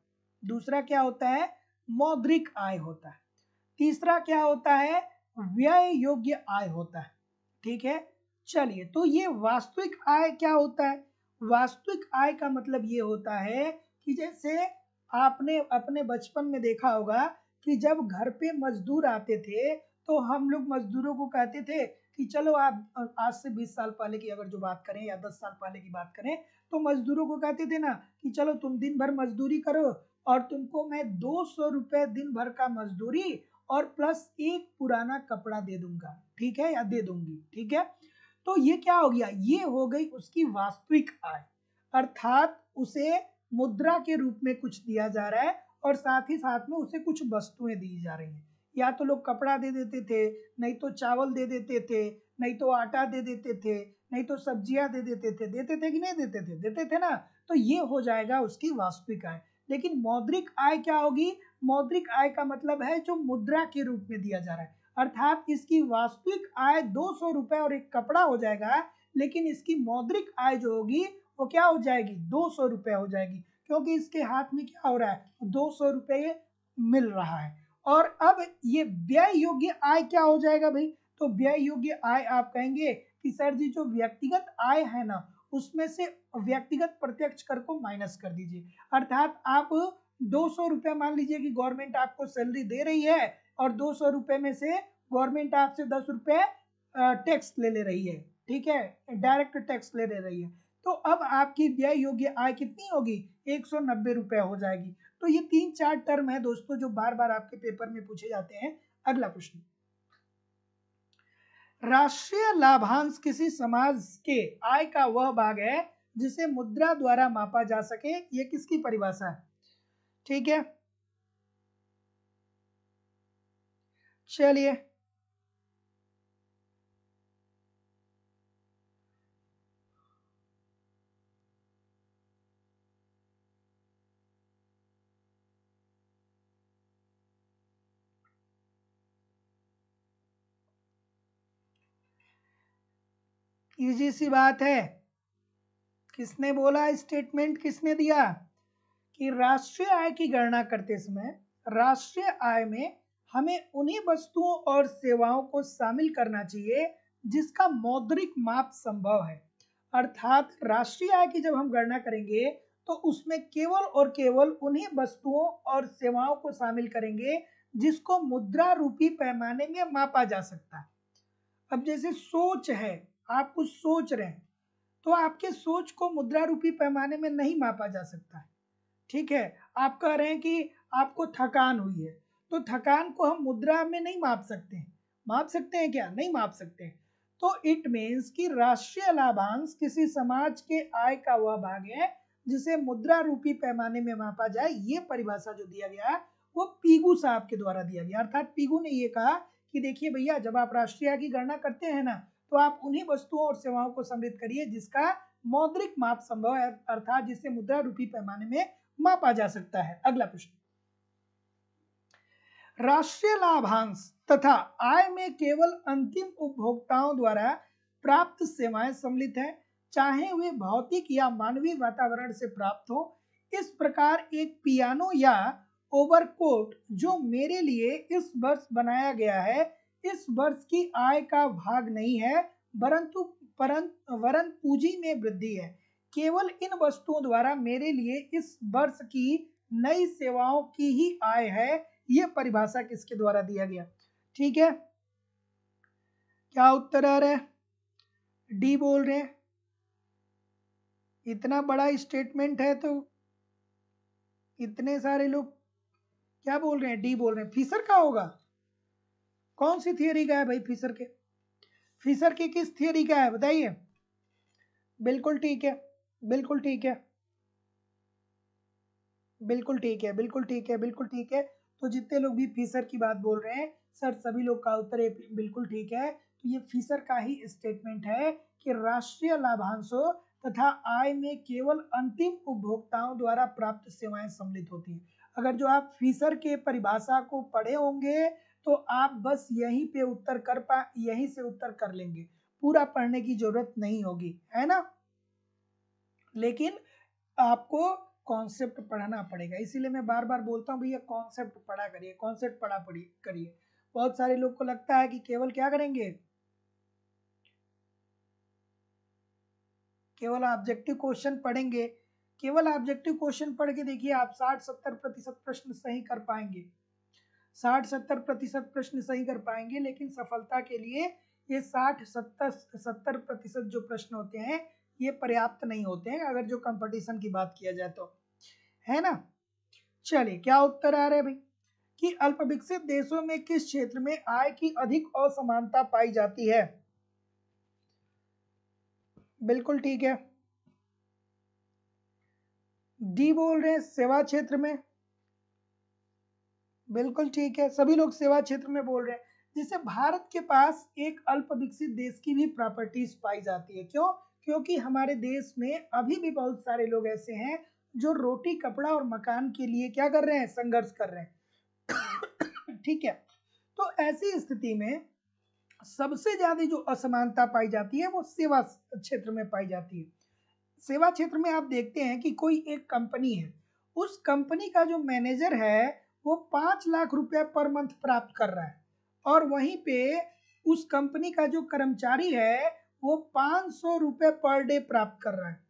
दूसरा क्या होता है? मौद्रिक आय होता है। तीसरा क्या होता है? व्यय योग्य आय होता है। ठीक है? चलिए तो ये वास्तविक आय क्या होता है? वास्तविक आय का मतलब ये होता है कि जैसे आपने अपने बचपन में देखा होगा कि जब घर पे मजदूर आते थे तो हम लोग मजदूरों को कहते थे कि चलो आप, आज से 20 साल पहले की अगर जो बात करें या 10 साल पहले की बात करें तो मजदूरों को कहते थे ना कि चलो तुम दिन भर मजदूरी करो और तुमको मैं दो सौ रुपए दिन भर का मजदूरी और प्लस एक पुराना कपड़ा दे दूँगा। ठीक है? या दे दूँगी। ठीक है? तो ये क्या हो गया? ये हो गई उसकी वास्तविक आय। अर्थात उसे मुद्रा के रूप में कुछ दिया जा रहा है और साथ ही साथ में उसे कुछ वस्तुएँ दी जा रही हैं। या तो लोग कपड़ा दे देते थे, नहीं तो चावल दे देते थे, नहीं तो आटा दे देते थे, नहीं तो सब्ज़ियाँ दे देते थे। देते थे कि नहीं देते थे? देते थे ना? तो ये हो जाएगा उसकी वास्तविक आय। लेकिन मौद्रिक आय क्या होगी? मौद्रिक आय का मतलब है जो मुद्रा के रूप में दिया जा रहा है। अर्थात इसकी वास्तविक आय दो सौ रुपए और एक कपड़ा हो जाएगा, लेकिन इसकी मौद्रिक आय जो होगी, वो क्या हो जाएगी? दो सौ रुपए हो जाएगी। क्योंकि इसके हाथ में क्या हो रहा है? दो सौ रुपये मिल रहा है। और अब ये व्यय योग्य आय क्या हो जाएगा भाई? तो व्यय योग्य आय आप कहेंगे कि सर जी, जो व्यक्तिगत आय है ना, उसमें से व्यक्तिगत प्रत्यक्ष कर को माइनस कर दीजिए। अर्थात आप दो सौ रुपया मान लीजिए कि गवर्नमेंट आपको सैलरी दे रही है और दो सौ रुपये में से गवर्नमेंट आपसे दस रुपये टैक्स ले ले रही है, ठीक है? डायरेक्ट टैक्स ले ले रही है। तो अब आपकी व्यय योग्य आय कितनी होगी? एक सौ नब्बे रुपये हो जाएगी। तो ये तीन चार टर्म है दोस्तों, जो बार बार आपके पेपर में पूछे जाते हैं। अगला प्रश्न। राष्ट्रीय लाभांश किसी समाज के आय का वह भाग है जिसे मुद्रा द्वारा मापा जा सके, ये किसकी परिभाषा है? ठीक है? चलिए। इजी सी बात है। किसने बोला स्टेटमेंट? किसने दिया? कि राष्ट्रीय आय की गणना करते समय, राष्ट्रीय आय में हमें उन्हीं वस्तुओं और सेवाओं को शामिल करना चाहिए, जिसका मौद्रिक माप संभव है। अर्थात राष्ट्रीय आय की जब हम गणना करेंगे तो उसमें केवल और केवल उन्हीं वस्तुओं और सेवाओं को शामिल करेंगे, जिसको मुद्रा रूपी पैमाने में मापा जा सकता है। अब जैसे सोच है, आप कुछ सोच रहे हैं तो आपके सोच को मुद्रा रूपी पैमाने में नहीं मापा जा सकता है। ठीक है, आप कह रहे हैं कि आपको थकान हुई है तो थकान को हम मुद्रा में नहीं माप सकते हैं। माप सकते हैं क्या? नहीं माप सकते हैं। तो इट मीन्स कि राष्ट्रीय लाभांश किसी समाज के आय का वह भाग है, जिसे मुद्रा रूपी पैमाने में मापा जाए, ये परिभाषा जो दिया गया है वो पीगू साहब के द्वारा दिया गया। अर्थात पीगू ने ये कहा कि देखिए भैया, जब आप राष्ट्रीय की गणना करते हैं ना तो आप उन्हीं वस्तुओं और सेवाओं को सम्मिलित करिए जिसका मौद्रिक माप संभव है, अर्थात जिसे मुद्रा रूपी पैमाने में मापा जा सकता है। अगला प्रश्न। राष्ट्रीय लाभांश तथा आय में केवल अंतिम उपभोक्ताओं द्वारा प्राप्त सेवाएँ सम्मिलित हैं। चाहे वे भौतिक या मानवीय वातावरण से प्राप्त हो, इस प्रकार एक पियानो या ओवरकोट जो मेरे लिए इस वर्ष बनाया गया है, इस वर्ष की आय का भाग नहीं है, परंतु वरन पूंजी में वृद्धि है। केवल इन वस्तुओं द्वारा मेरे लिए इस वर्ष की नई सेवाओं की ही आय है ये परिभाषा किसके द्वारा दिया गया? ठीक है। क्या उत्तर आ रहा है? डी बोल रहे हैं। इतना बड़ा स्टेटमेंट है तो इतने सारे लोग क्या बोल रहे हैं? डी बोल रहे हैं। फीसर का होगा? कौन सी थियोरी का है भाई फीसर के? फीसर की किस थियोरी का है, बताइए। बिल्कुल ठीक है, बिल्कुल ठीक है। बिल्कुल ठीक है, बिल्कुल ठीक है, बिल्कुल ठीक है। तो जितने लोग भी फीसर की बात बोल रहे हैं, सर, सभी लोग का उत्तर बिल्कुल ठीक है। तो ये फीसर का ही स्टेटमेंट है कि राष्ट्रीय लाभांशों तथा आय में केवल अंतिम उपभोक्ताओं द्वारा प्राप्त सेवाएँ सम्मिलित होती हैं। अगर जो आप फीसर के परिभाषा को पढ़े होंगे तो आप बस यहीं पे उत्तर कर पा, यहीं से उत्तर कर लेंगे। पूरा पढ़ने की ज़रूरत नहीं होगी, है ना? लेकिन आपको कॉन्सेप्ट पढ़ना पड़ेगा। इसीलिए मैं बार बार बोलता हूँ, भैया कॉन्सेप्ट पढ़ा करिए कॉन्सेप्ट पढ़ा पढ़ी, करिए। बहुत सारे लोग को लगता है कि केवल क्या करेंगे? केवल ऑब्जेक्टिव क्वेश्चन पढ़ेंगे। केवल ऑब्जेक्टिव क्वेश्चन पढ़ के देखिए, आप साठ सत्तर प्रतिशत प्रश्न सही कर पाएँगे। साठ सत्तर प्रतिशत प्रश्न सही कर पाएँगे, लेकिन सफलता के लिए ये साठ सत्तर सत्तर प्रतिशत जो प्रश्न होते हैं, ये पर्याप्त नहीं होते हैं। अगर जो कंपटीशन की बात किया जाए तो। है ना? चलिए, क्या उत्तर आ रहा है भाई? कि अल्प विकसित देशों में किस क्षेत्र में आय की अधिक असमानता पाई जाती है? बिल्कुल ठीक है। डी बोल रहे हैं, सेवा क्षेत्र में। बिल्कुल ठीक है, सभी लोग सेवा क्षेत्र में बोल रहे हैं। जिससे भारत के पास एक अल्प विकसित देश की भी प्रॉपर्टीज़ पाई जाती है। क्यों? क्योंकि हमारे देश में अभी भी बहुत सारे लोग ऐसे हैं जो रोटी, कपड़ा और मकान के लिए क्या कर रहे हैं? संघर्ष कर रहे हैं। ठीक है। तो ऐसी स्थिति में सबसे ज़्यादा जो असमानता पाई जाती है, वो सेवा क्षेत्र में पाई जाती है। सेवा क्षेत्र में आप देखते हैं कि कोई एक कंपनी है, उस कंपनी का जो मैनेजर है, वो पाँच लाख रुपया पर मंथ प्राप्त कर रहा है। और वहीं पे उस कंपनी का जो कर्मचारी है, वो पाँच सौ रुपये पर डे प्राप्त कर रहा है।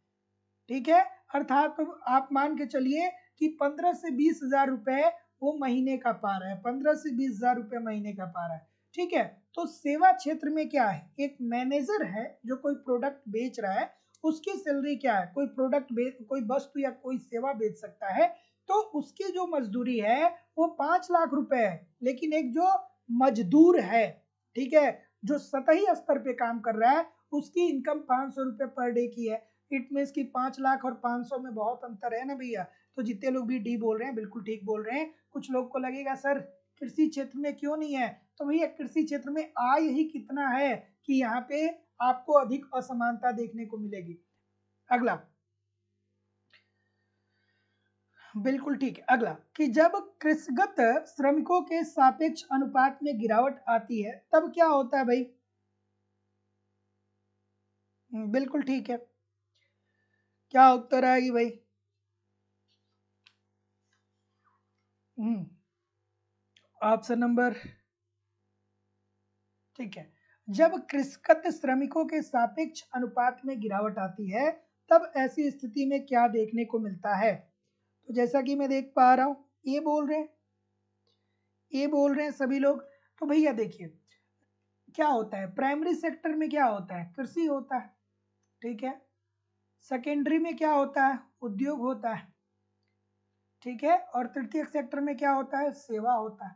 ठीक है? अर्थात तो आप मान के चलिए कि पंद्रह से बीस हज़ार रुपए वो महीने का पा रहा है, पंद्रह से बीस हज़ार रुपए महीने का पा रहा है, ठीक है? तो सेवा क्षेत्र में क्या है? एक मैनेजर है जो कोई प्रोडक्ट बेच रहा है, उसकी सैलरी क्या है? कोई प्रोडक्ट कोई वस्तु या कोई सेवा बेच सकता है तो उसकी जो मजदूरी है वो पाँच लाख रुपए है, लेकिन एक जो मजदूर है, ठीक है? जो सतही स्तर पे काम कर रहा है, उसकी इनकम पाँच सौ रुपये पर डे की है इट मीन्स की पाँच लाख और पाँच सौ में बहुत अंतर है ना भैया? तो जितने लोग भी डी बोल रहे हैं बिल्कुल ठीक बोल रहे हैं। कुछ लोग को लगेगा सर कृषि क्षेत्र में क्यों नहीं है? तो भैया कृषि क्षेत्र में आय ही कितना है कि यहाँ पे आपको अधिक असमानता देखने को मिलेगी? अगला। बिल्कुल ठीक। है अगला कि जब कृषिगत श्रमिकों के सापेक्ष अनुपात में गिरावट आती है तब क्या होता है भाई? हम्म, बिल्कुल ठीक है। क्या उत्तर आएगी भाई? ऑप्शन हम्म, नंबर ठीक है। जब कृषकत श्रमिकों के सापेक्ष अनुपात में गिरावट आती है तब ऐसी स्थिति में क्या देखने को मिलता है? तो जैसा कि मैं देख पा रहा हूँ ये बोल रहे हैं। ये बोल रहे हैं सभी लोग। तो भैया देखिए क्या होता है? प्राइमरी सेक्टर में क्या होता है? कृषि होता है। ठीक है? सेकेंडरी में क्या होता है? उद्योग होता है। ठीक है? और तृतीय सेक्टर में क्या होता है? सेवा होता है।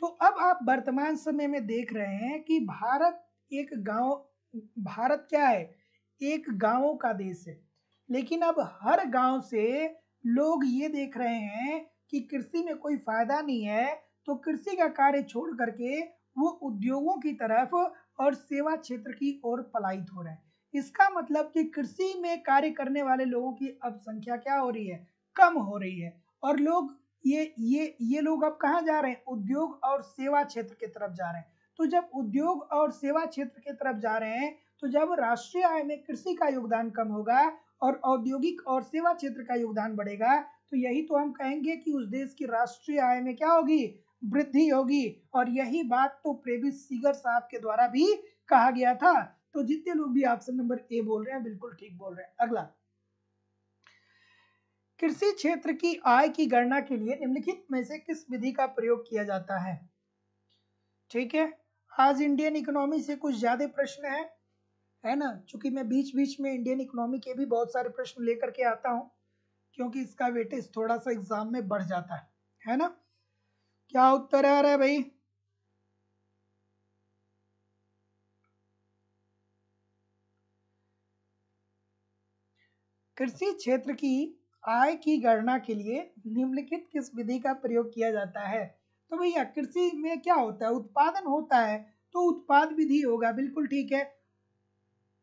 तो अब आप वर्तमान समय में देख रहे हैं कि भारत एक गाँव, भारत क्या है? एक गाँवों का देश है। लेकिन अब हर गाँव से लोग ये देख रहे हैं कि कृषि में कोई फ़ायदा नहीं है तो कृषि का कार्य छोड़ करके वो उद्योगों की तरफ़ और सेवा क्षेत्र की ओर पलायित हो रहे हैं। इसका मतलब कि कृषि में कार्य करने वाले लोगों की अब संख्या क्या हो रही है? कम हो रही है। और लोग ये ये ये लोग अब कहाँ जा रहे हैं? उद्योग और सेवा क्षेत्र की तरफ़ जा रहे हैं। तो जब उद्योग और सेवा क्षेत्र की तरफ़ जा रहे हैं तो जब राष्ट्रीय आय में कृषि का योगदान कम होगा और औद्योगिक और सेवा क्षेत्र का योगदान बढ़ेगा तो यही तो हम कहेंगे कि उस देश की राष्ट्रीय आय में क्या होगी? वृद्धि होगी। और यही बात तो प्रेबिस सीगर साहब के द्वारा भी कहा गया था तो जितने लोग भी ऑप्शन नंबर ए बोल रहे हैं, बिल्कुल ठीक बोल रहे हैं। अगला। कृषि क्षेत्र की आय की गणना के लिए निम्नलिखित में से किस विधि का प्रयोग किया जाता है? ठीक है? आज इंडियन इकोनॉमी से कुछ ज़्यादा प्रश्न है है ना? क्योंकि मैं बीच बीच में इंडियन इकोनॉमी के भी बहुत सारे प्रश्न लेकर के आता हूँ, क्योंकि इसका वेटेज थोड़ा सा एग्ज़ाम में बढ़ जाता है है ना? क्या उत्तर आ रहा है भाई? कृषि क्षेत्र की आय की गणना के लिए निम्नलिखित किस विधि का प्रयोग किया जाता है? तो भैया, कृषि में क्या होता है? उत्पादन होता है तो उत्पाद विधि होगा। बिल्कुल ठीक है।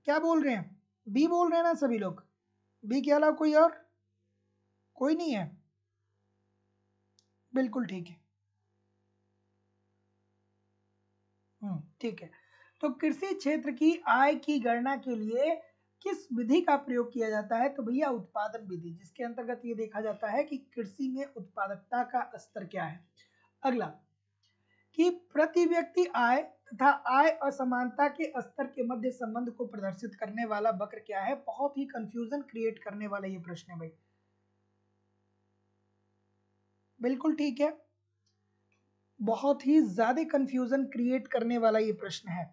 क्या बोल रहे हैं? बी बोल रहे हैं ना सभी लोग? बी के अलावा कोई और? कोई नहीं है? बिल्कुल ठीक है। हम्म ठीक है। तो कृषि क्षेत्र की आय की गणना के लिए किस विधि का प्रयोग किया जाता है? तो भैया उत्पादन विधि, जिसके अंतर्गत ये देखा जाता है कि कृषि में उत्पादकता का स्तर क्या है। अगला, कि प्रति व्यक्ति आय तथा आय असमानता के स्तर के मध्य संबंध को प्रदर्शित करने वाला वक्र क्या है? बहुत ही कंफ्यूजन क्रिएट करने वाला ये प्रश्न है भाई। बिल्कुल ठीक है। बहुत ही ज़्यादा कंफ्यूजन क्रिएट करने वाला ये प्रश्न है।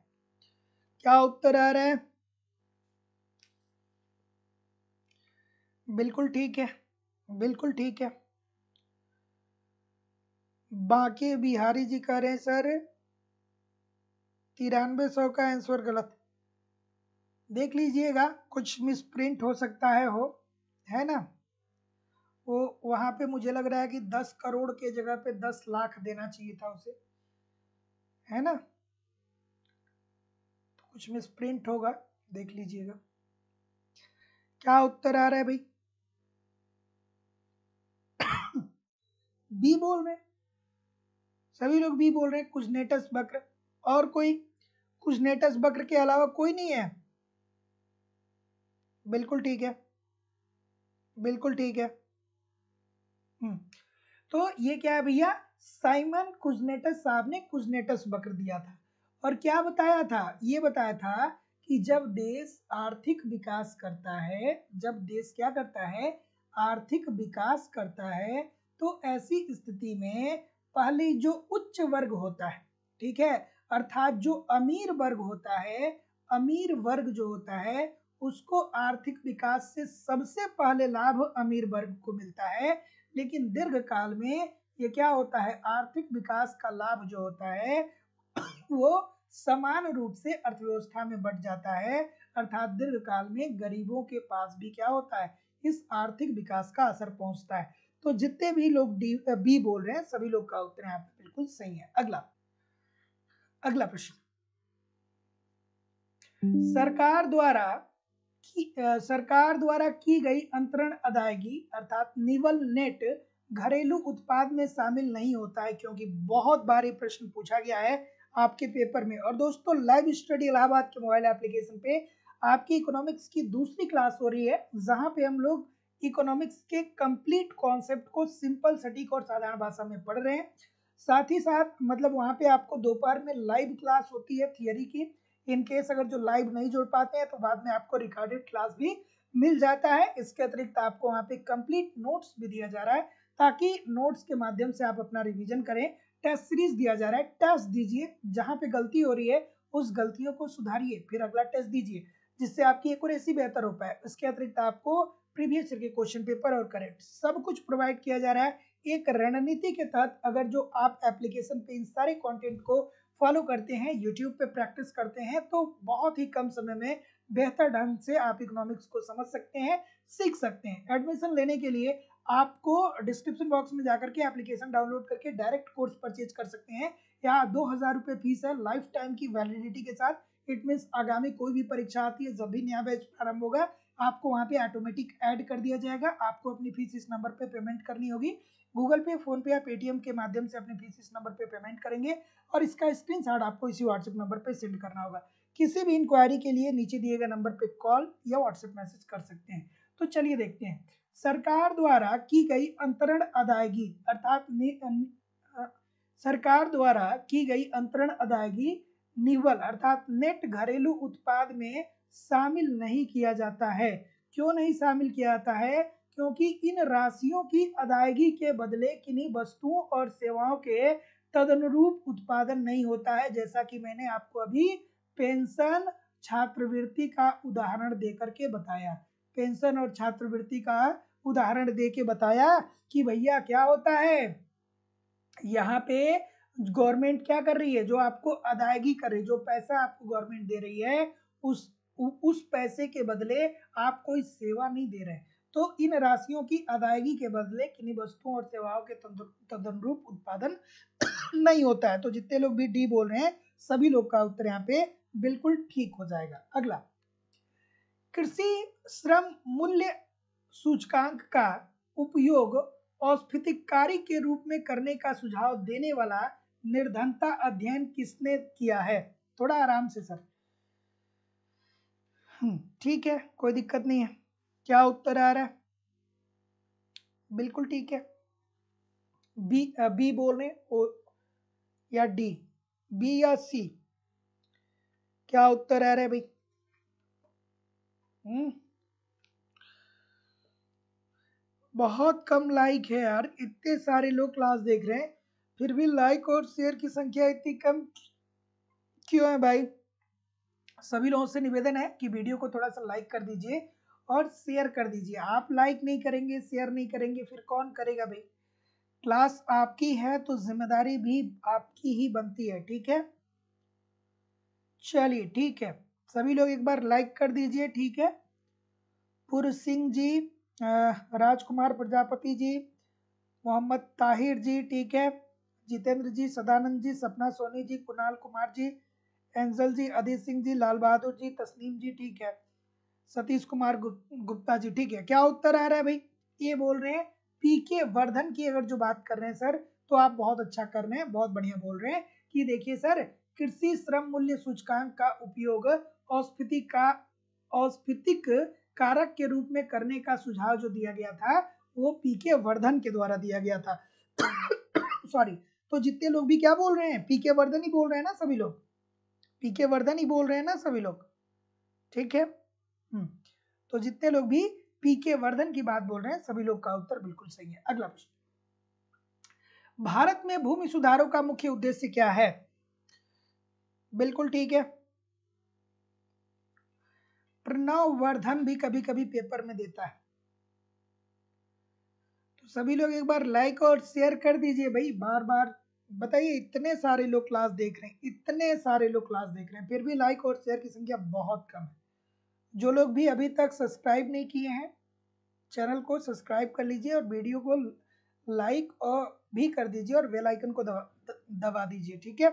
क्या उत्तर आ रहा है? बिल्कुल ठीक है, बिल्कुल ठीक है। बाकी बिहारी जी कह रहे हैं, सर, तिरानवे सौ का आंसर गलत देख लीजिएगा, कुछ मिसप्रिंट हो सकता है, हो, है ना? वो वहाँ पे मुझे लग रहा है कि दस करोड़ के जगह पे दस लाख देना चाहिए था उसे, है ना? तो कुछ मिसप्रिंट होगा, देख लीजिएगा। क्या उत्तर आ रहा है भाई? बी बोल रहे सभी लोग बी बोल रहे हैं, कुछ नेटस बक्र, और कोई, कुछ नेटस बक्र के अलावा कोई नहीं है। बिल्कुल ठीक है। बिल्कुल ठीक है। हम्म तो ये क्या है भैया? साइमन कुजनेटस साहब ने कुजनेटस बक्र दिया था। और क्या बताया था? ये बताया था कि जब देश आर्थिक विकास करता है, जब देश क्या करता है? आर्थिक विकास करता है तो ऐसी स्थिति में पहले जो उच्च वर्ग होता है, ठीक है? अर्थात जो अमीर वर्ग होता है, अमीर वर्ग जो होता है, उसको आर्थिक विकास से सबसे पहले लाभ अमीर वर्ग को मिलता है। लेकिन दीर्घ काल में ये क्या होता है? आर्थिक विकास का लाभ जो होता है, वो समान रूप से अर्थव्यवस्था में बढ़ जाता है। अर्थात दीर्घ काल में गरीबों के पास भी क्या होता है? इस आर्थिक विकास का असर पहुँचता है। तो जितने भी लोग डी बी बोल रहे हैं, सभी लोग का उत्तर यहाँ पे बिल्कुल सही है। अगला अगला प्रश्न। सरकार द्वारा की सरकार द्वारा की गई अंतरण अदायगी, अर्थात निवल नेट घरेलू उत्पाद में शामिल नहीं होता है क्योंकि बहुत बार ये प्रश्न पूछा गया है आपके पेपर में। और दोस्तों लाइव स्टडी इलाहाबाद के मोबाइल एप्लीकेशन पे आपकी इकोनॉमिक्स की दूसरी क्लास हो रही है, जहाँ पे हम लोग इकोनॉमिक्स के कंप्लीट कॉन्सेप्ट को सिंपल सटीक और साधारण भाषा में पढ़ रहे हैं। साथ ही साथ मतलब वहाँ पे आपको दोपहर में लाइव क्लास होती है थियरी की। इन केस अगर जो लाइव नहीं जुड़ पाते हैं तो बाद में आपको रिकॉर्डेड क्लास भी मिल जाता है। इसके अतिरिक्त आपको वहाँ पे कंप्लीट नोट्स भी दिया जा रहा है, ताकि नोट्स के माध्यम से आप अपना रिविजन करें। टेस्ट सीरीज़ दिया जा रहा है। टेस्ट दीजिए, जहाँ पे गलती हो रही है, उस गलतियों को सुधारिए, फिर अगला टेस्ट दीजिए, जिससे आपकी एक्यूरेसी बेहतर हो पाए। इसके अतिरिक्त आपको प्रीवियस ईयर के क्वेश्चन पेपर और करेक्ट सब कुछ प्रोवाइड किया जा रहा है एक रणनीति के तहत अगर जो आप एप्लीकेशन पे इन सारे कंटेंट को फॉलो करते हैं यूट्यूब पे प्रैक्टिस करते हैं तो बहुत ही कम समय में बेहतर ढंग से आप इकोनॉमिक्स को समझ सकते हैं, सीख सकते हैं। एडमिशन लेने के लिए आपको डिस्क्रिप्शन बॉक्स में जाकर के एप्लीकेशन डाउनलोड करके डायरेक्ट कोर्स परचेज कर सकते हैं। यहाँ दो हज़ार रुपये फ़ीस है लाइफ टाइम की वैलिडिटी के साथ। इट मीन्स आगामी कोई भी परीक्षा आती है जब भी नया बैच प्रारंभ होगा आपको वहाँ पे ऑटोमेटिक ऐड कर दिया जाएगा। आपको अपनी फ़ीस इस नंबर पे पेमेंट करनी होगी। गूगल पे फ़ोन पे या पेटीएम के माध्यम से अपनी फ़ीस इस नंबर पे पेमेंट करेंगे और इसका स्क्रीन आपको इसी व्हाट्सएप नंबर पे सेंड करना होगा। किसी भी इंक्वायरी के लिए नीचे दिए गए नंबर पे कॉल या व्हाट्सएप मैसेज कर सकते हैं। तो चलिए देखते हैं। सरकार द्वारा की गई अंतरण अदायगी अर्थात सरकार द्वारा की गई अंतरण अदायगी निवल अर्थात नेट घरेलू उत्पाद में शामिल नहीं किया जाता है। क्यों नहीं शामिल किया जाता है? क्योंकि इन राशियों की अदायगी के बदले किन्हीं वस्तुओं और सेवाओं के तदनुरूप उत्पादन नहीं होता है। जैसा कि मैंने आपको अभी पेंशन छात्रवृत्ति का उदाहरण देकर के बताया। पेंशन और छात्रवृत्ति का उदाहरण दे के बताया कि भैया क्या होता है? यहाँ पे गवर्नमेंट क्या कर रही है? जो आपको अदायगी कर रही है, जो पैसा आपको गवर्नमेंट दे रही है, उस उस पैसे के बदले आप कोई सेवा नहीं दे रहे। तो इन राशियों की अदायगी के बदले किन्हीं वस्तुओं और सेवाओं के तदनुरूप उत्पादन नहीं होता है। तो जितने लोग भी डी बोल रहे हैं, सभी लोग का उत्तर यहाँ पे बिल्कुल ठीक हो जाएगा। अगला, कृषि श्रम मूल्य सूचकांक का उपयोग औस्फितिकारी के रूप में करने का सुझाव देने वाला निर्धनता अध्ययन किसने किया है? थोड़ा आराम से सर। ठीक है, कोई दिक्कत नहीं है। क्या उत्तर आ रहा है? बिल्कुल ठीक है। बी बी बोल रहे ओ, या डी? बी या सी? क्या उत्तर आ रहा है भाई? हम्म। बहुत कम लाइक है यार, इतने सारे लोग क्लास देख रहे हैं, फिर भी लाइक और शेयर की संख्या इतनी कम क्यों है भाई? सभी लोगों से निवेदन है कि वीडियो को थोड़ा सा लाइक कर दीजिए और शेयर कर दीजिए। आप लाइक नहीं करेंगे शेयर नहीं करेंगे, फिर कौन करेगा भाई? क्लास आपकी है तो ज़िम्मेदारी भी आपकी ही बनती है, ठीक है? चलिए, ठीक है। सभी लोग एक बार लाइक कर दीजिए, ठीक है? पुर सिंह जी राजकुमार प्रजापति जी, मोहम्मद ताहिर जी, ठीक है? जितेंद्र जी, सदानंद जी, सपना सोनी जी, कुणाल कुमार जी एंजल जी अदित सिंह जी, लाल बहादुर जी, तस्नीम जी, ठीक है। सतीश कुमार गुप्ता जी, ठीक है। क्या उत्तर आ रहा है भाई? ये बोल रहे हैं, पी के वर्धन की अगर जो बात कर रहे हैं, सर तो आप बहुत अच्छा कर रहे हैं, बहुत बढ़िया बोल रहे हैं कि देखिए सर, कृषि श्रम मूल्य सूचकांक का उपयोग औस्फिति का, औस्फितिक कारक के रूप में करने का सुझाव जो दिया गया था, वो पीके वर्धन के द्वारा दिया गया था। सॉरी तो जितने लोग भी क्या बोल रहे हैं पीके वर्धन ही बोल रहे हैं ना सभी लोग? पीके वर्धन ही बोल रहे हैं ना सभी लोग। ठीक है? हम्म। तो जितने लोग भी पीके वर्धन की बात बोल रहे हैं, सभी लोग का उत्तर बिल्कुल सही है। अगला प्रश्न। भारत में भूमि सुधारों का मुख्य उद्देश्य क्या है? बिल्कुल ठीक है। प्रणव वर्धन भी कभी कभी पेपर में देता है। तो सभी लोग एक बार लाइक और शेयर कर दीजिए भाई बार बार बताइए, इतने सारे लोग क्लास देख रहे हैं, इतने सारे लोग क्लास देख रहे हैं, फिर भी लाइक और शेयर की संख्या बहुत कम है। जो लोग भी अभी तक सब्सक्राइब नहीं किए हैं चैनल को सब्सक्राइब कर लीजिए और वीडियो को लाइक और भी कर दीजिए और बेल आइकन को दबा दबा दीजिए, ठीक है?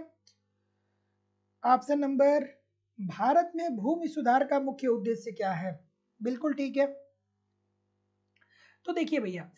ऑप्शन नंबर भारत में भूमि सुधार का मुख्य उद्देश्य क्या है? बिल्कुल ठीक है। तो देखिए भैया,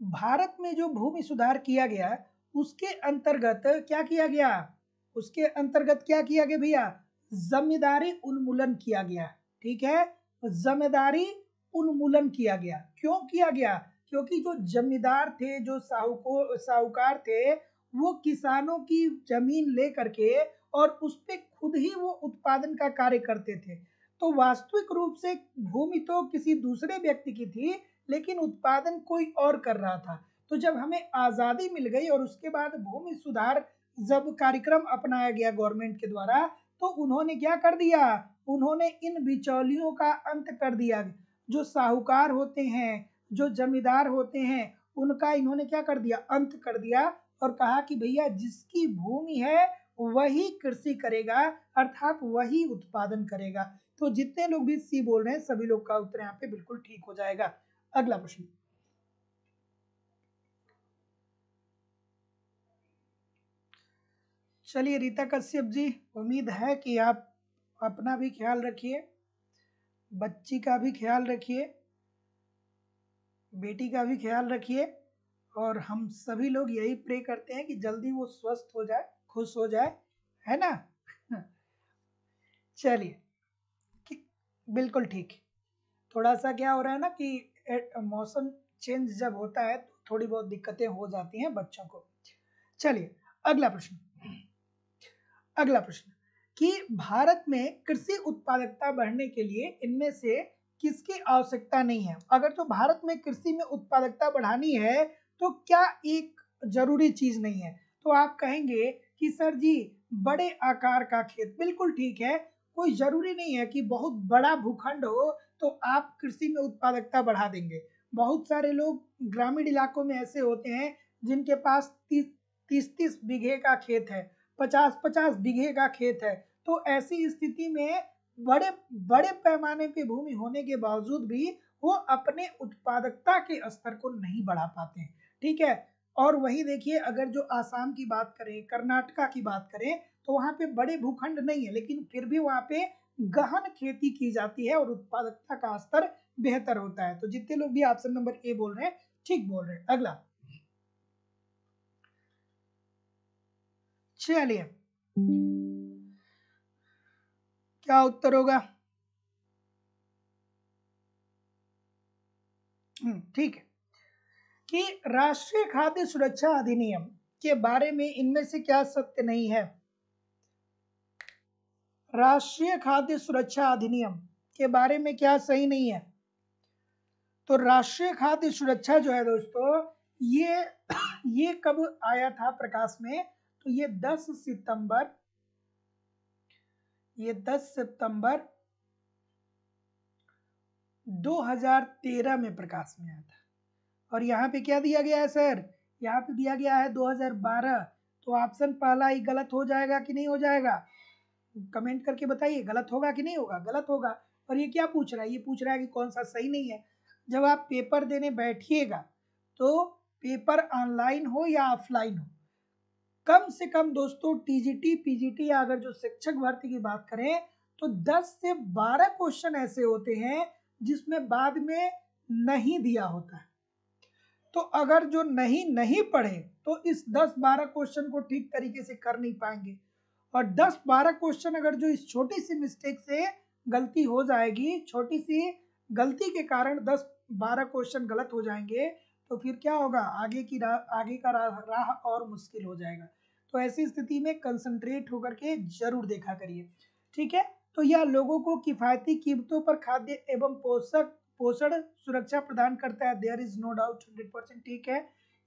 भारत में जो भूमि सुधार किया गया उसके अंतर्गत क्या किया गया? उसके अंतर्गत क्या किया गया भैया? जमींदारी उन्मूलन किया गया, ठीक है? जमींदारी उन्मूलन किया गया। क्यों किया गया? क्योंकि जो जमींदार थे, जो साहूको, साहूकार थे, वो किसानों की ज़मीन ले करके और उस पर खुद ही वो उत्पादन का कार्य करते थे। तो वास्तविक रूप से भूमि तो किसी दूसरे व्यक्ति की थी, लेकिन उत्पादन कोई और कर रहा था। तो जब हमें आज़ादी मिल गई और उसके बाद भूमि सुधार जब कार्यक्रम अपनाया गया गवर्नमेंट के द्वारा तो उन्होंने क्या कर दिया? उन्होंने इन बिचौलियों का अंत कर दिया। जो साहूकार होते हैं, जो जमींदार होते हैं, उनका इन्होंने क्या कर दिया? अंत कर दिया और कहा कि भैया, जिसकी भूमि है, वही कृषि करेगा, अर्थात वही उत्पादन करेगा। तो जितने लोग भी सी बोल रहे हैं, सभी लोग का उत्तर यहाँ पे बिल्कुल ठीक हो जाएगा। अगला प्रश्न। चलिए, रीता कश्यप जी, उम्मीद है कि आप अपना भी ख्याल रखिए, बच्ची का भी ख्याल रखिए, बेटी का भी ख्याल रखिए और हम सभी लोग यही प्रे करते हैं कि जल्दी वो स्वस्थ हो जाए, खुश हो जाए, है ना? चलिए बिल्कुल ठीक। थोड़ा सा क्या हो रहा है ना कि मौसम चेंज जब होता है तो थोड़ी बहुत दिक्कतें हो जाती हैं बच्चों को। चलिए, अगला प्रश्न। अगला प्रश्न, कि भारत में कृषि उत्पादकता बढ़ने के लिए इनमें से किसकी आवश्यकता नहीं है? अगर तो भारत में कृषि में उत्पादकता बढ़ानी है तो क्या एक ज़रूरी चीज़ नहीं है? तो आप कहेंगे कि सर जी, बड़े आकार का खेत बिल्कुल ठीक है, कोई ज़रूरी नहीं है कि बहुत बड़ा भूखंड हो तो आप कृषि में उत्पादकता बढ़ा देंगे। बहुत सारे लोग ग्रामीण इलाकों में ऐसे होते हैं जिनके पास तीस तीस बीघे का खेत है। पचास पचास बीघे का खेत है। तो ऐसी स्थिति में बड़े बड़े पैमाने पे भूमि होने के बावजूद भी वो अपने उत्पादकता के स्तर को नहीं बढ़ा पाते हैं। ठीक है? और वही देखिए, अगर जो आसाम की बात करें, कर्नाटका की बात करें तो वहाँ पे बड़े भूखंड नहीं है, लेकिन फिर भी वहाँ पे गहन खेती की जाती है और उत्पादकता का स्तर बेहतर होता है। तो जितने लोग भी ऑप्शन नंबर ए बोल रहे हैं, ठीक बोल रहे हैं। अगला। चलिए। क्या उत्तर होगा? हम्म, ठीक है। कि राष्ट्रीय खाद्य सुरक्षा अधिनियम के बारे में इनमें से क्या सत्य नहीं है? राष्ट्रीय खाद्य सुरक्षा अधिनियम के बारे में क्या सही नहीं है? तो राष्ट्रीय खाद्य सुरक्षा जो है दोस्तों ये ये कब आया था प्रकाश में? तो ये 10 सितंबर, ये 10 सितंबर 2013 में प्रकाश में आया था। और यहाँ पे क्या दिया गया है, सर? यहाँ पे दिया गया है 2012 तो ऑप्शन पहला ही गलत हो जाएगा कि नहीं हो जाएगा? कमेंट करके बताइए, गलत होगा कि नहीं होगा? गलत होगा। और ये क्या पूछ रहा है? ये पूछ रहा है कि कौन सा सही नहीं है। जब आप पेपर देने बैठिएगा तो पेपर ऑनलाइन हो या ऑफलाइन हो? कम से कम दोस्तों टीजीटी पीजीटी या अगर जो शिक्षक भर्ती की बात करें तो 10 से 12 क्वेश्चन ऐसे होते हैं जिसमें बाद में नहीं दिया होता है। तो अगर जो नहीं नहीं पढ़े तो इस 10-12 क्वेश्चन को ठीक तरीके से कर नहीं पाएँगे। और 10-12 क्वेश्चन अगर जो इस छोटी सी मिस्टेक से गलती हो जाएगी, छोटी सी गलती के कारण 10-12 क्वेश्चन गलत हो जाएँगे तो फिर क्या होगा? आगे की राह आगे का राह, राह और मुश्किल हो जाएगा। तो ऐसी स्थिति में कंसंट्रेट होकर के ज़रूर देखा करिए। ठीक है? तो यह लोगों को किफायती कीमतों पर खाद्य एवं पोषक पोषण सुरक्षा प्रदान करता है। There is no doubt hundred percent ठीक है।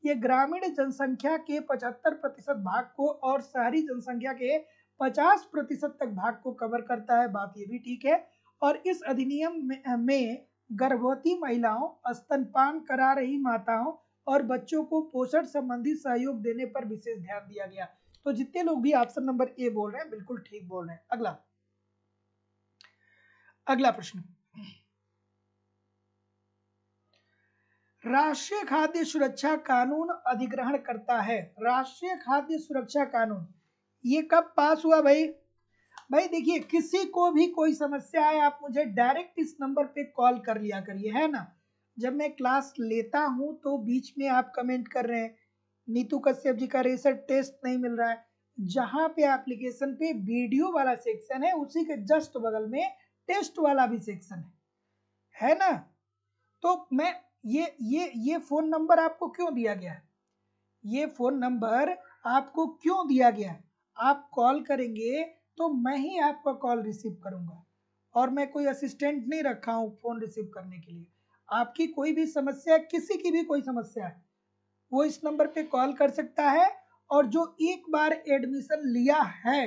ये ग्रामीण जनसंख्या के 75 प्रतिशत भाग को और शहरी जनसंख्या के 50 प्रतिशत तक भाग को कवर करता है। बात ये भी ठीक है। और इस अधिनियम में, में गर्भवती महिलाओं, स्तनपान करा रही माताओं और बच्चों को पोषण संबंधी सहयोग देने पर विशेष ध्यान दिया गया। तो जितने लोग भी ऑप्शन नंबर ए बोल रहे हैं, बिल्कुल ठीक बोल रहे हैं। अगला। अगला प्रश्न। राष्ट्रीय खाद्य सुरक्षा कानून अधिग्रहण करता है। राष्ट्रीय खाद्य सुरक्षा कानून, ये कब पास हुआ भाई? भाई देखिए, किसी को भी कोई समस्या है आप मुझे डायरेक्ट इस नंबर पे कॉल कर लिया करिए, है ना? जब मैं क्लास लेता हूँ तो बीच में आप कमेंट कर रहे हैं, नीतू कश्यप जी का रिसर्च टेस्ट नहीं मिल रहा है। जहाँ पे एप्लीकेशन पे वीडियो वाला सेक्शन है, उसी के जस्ट बगल में टेस्ट वाला भी सेक्शन है। है ना? तो मैं, ये ये ये फ़ोन नंबर आपको क्यों दिया गया है? ये फ़ोन नंबर आपको क्यों दिया गया है? आप कॉल करेंगे तो मैं ही आपका कॉल रिसीव करूँगा। और मैं कोई असिस्टेंट नहीं रखा हूँ फ़ोन रिसीव करने के लिए। आपकी कोई भी समस्या, किसी की भी कोई समस्या है, वो इस नंबर पे कॉल कर सकता है और जो एक बार एडमिशन लिया है,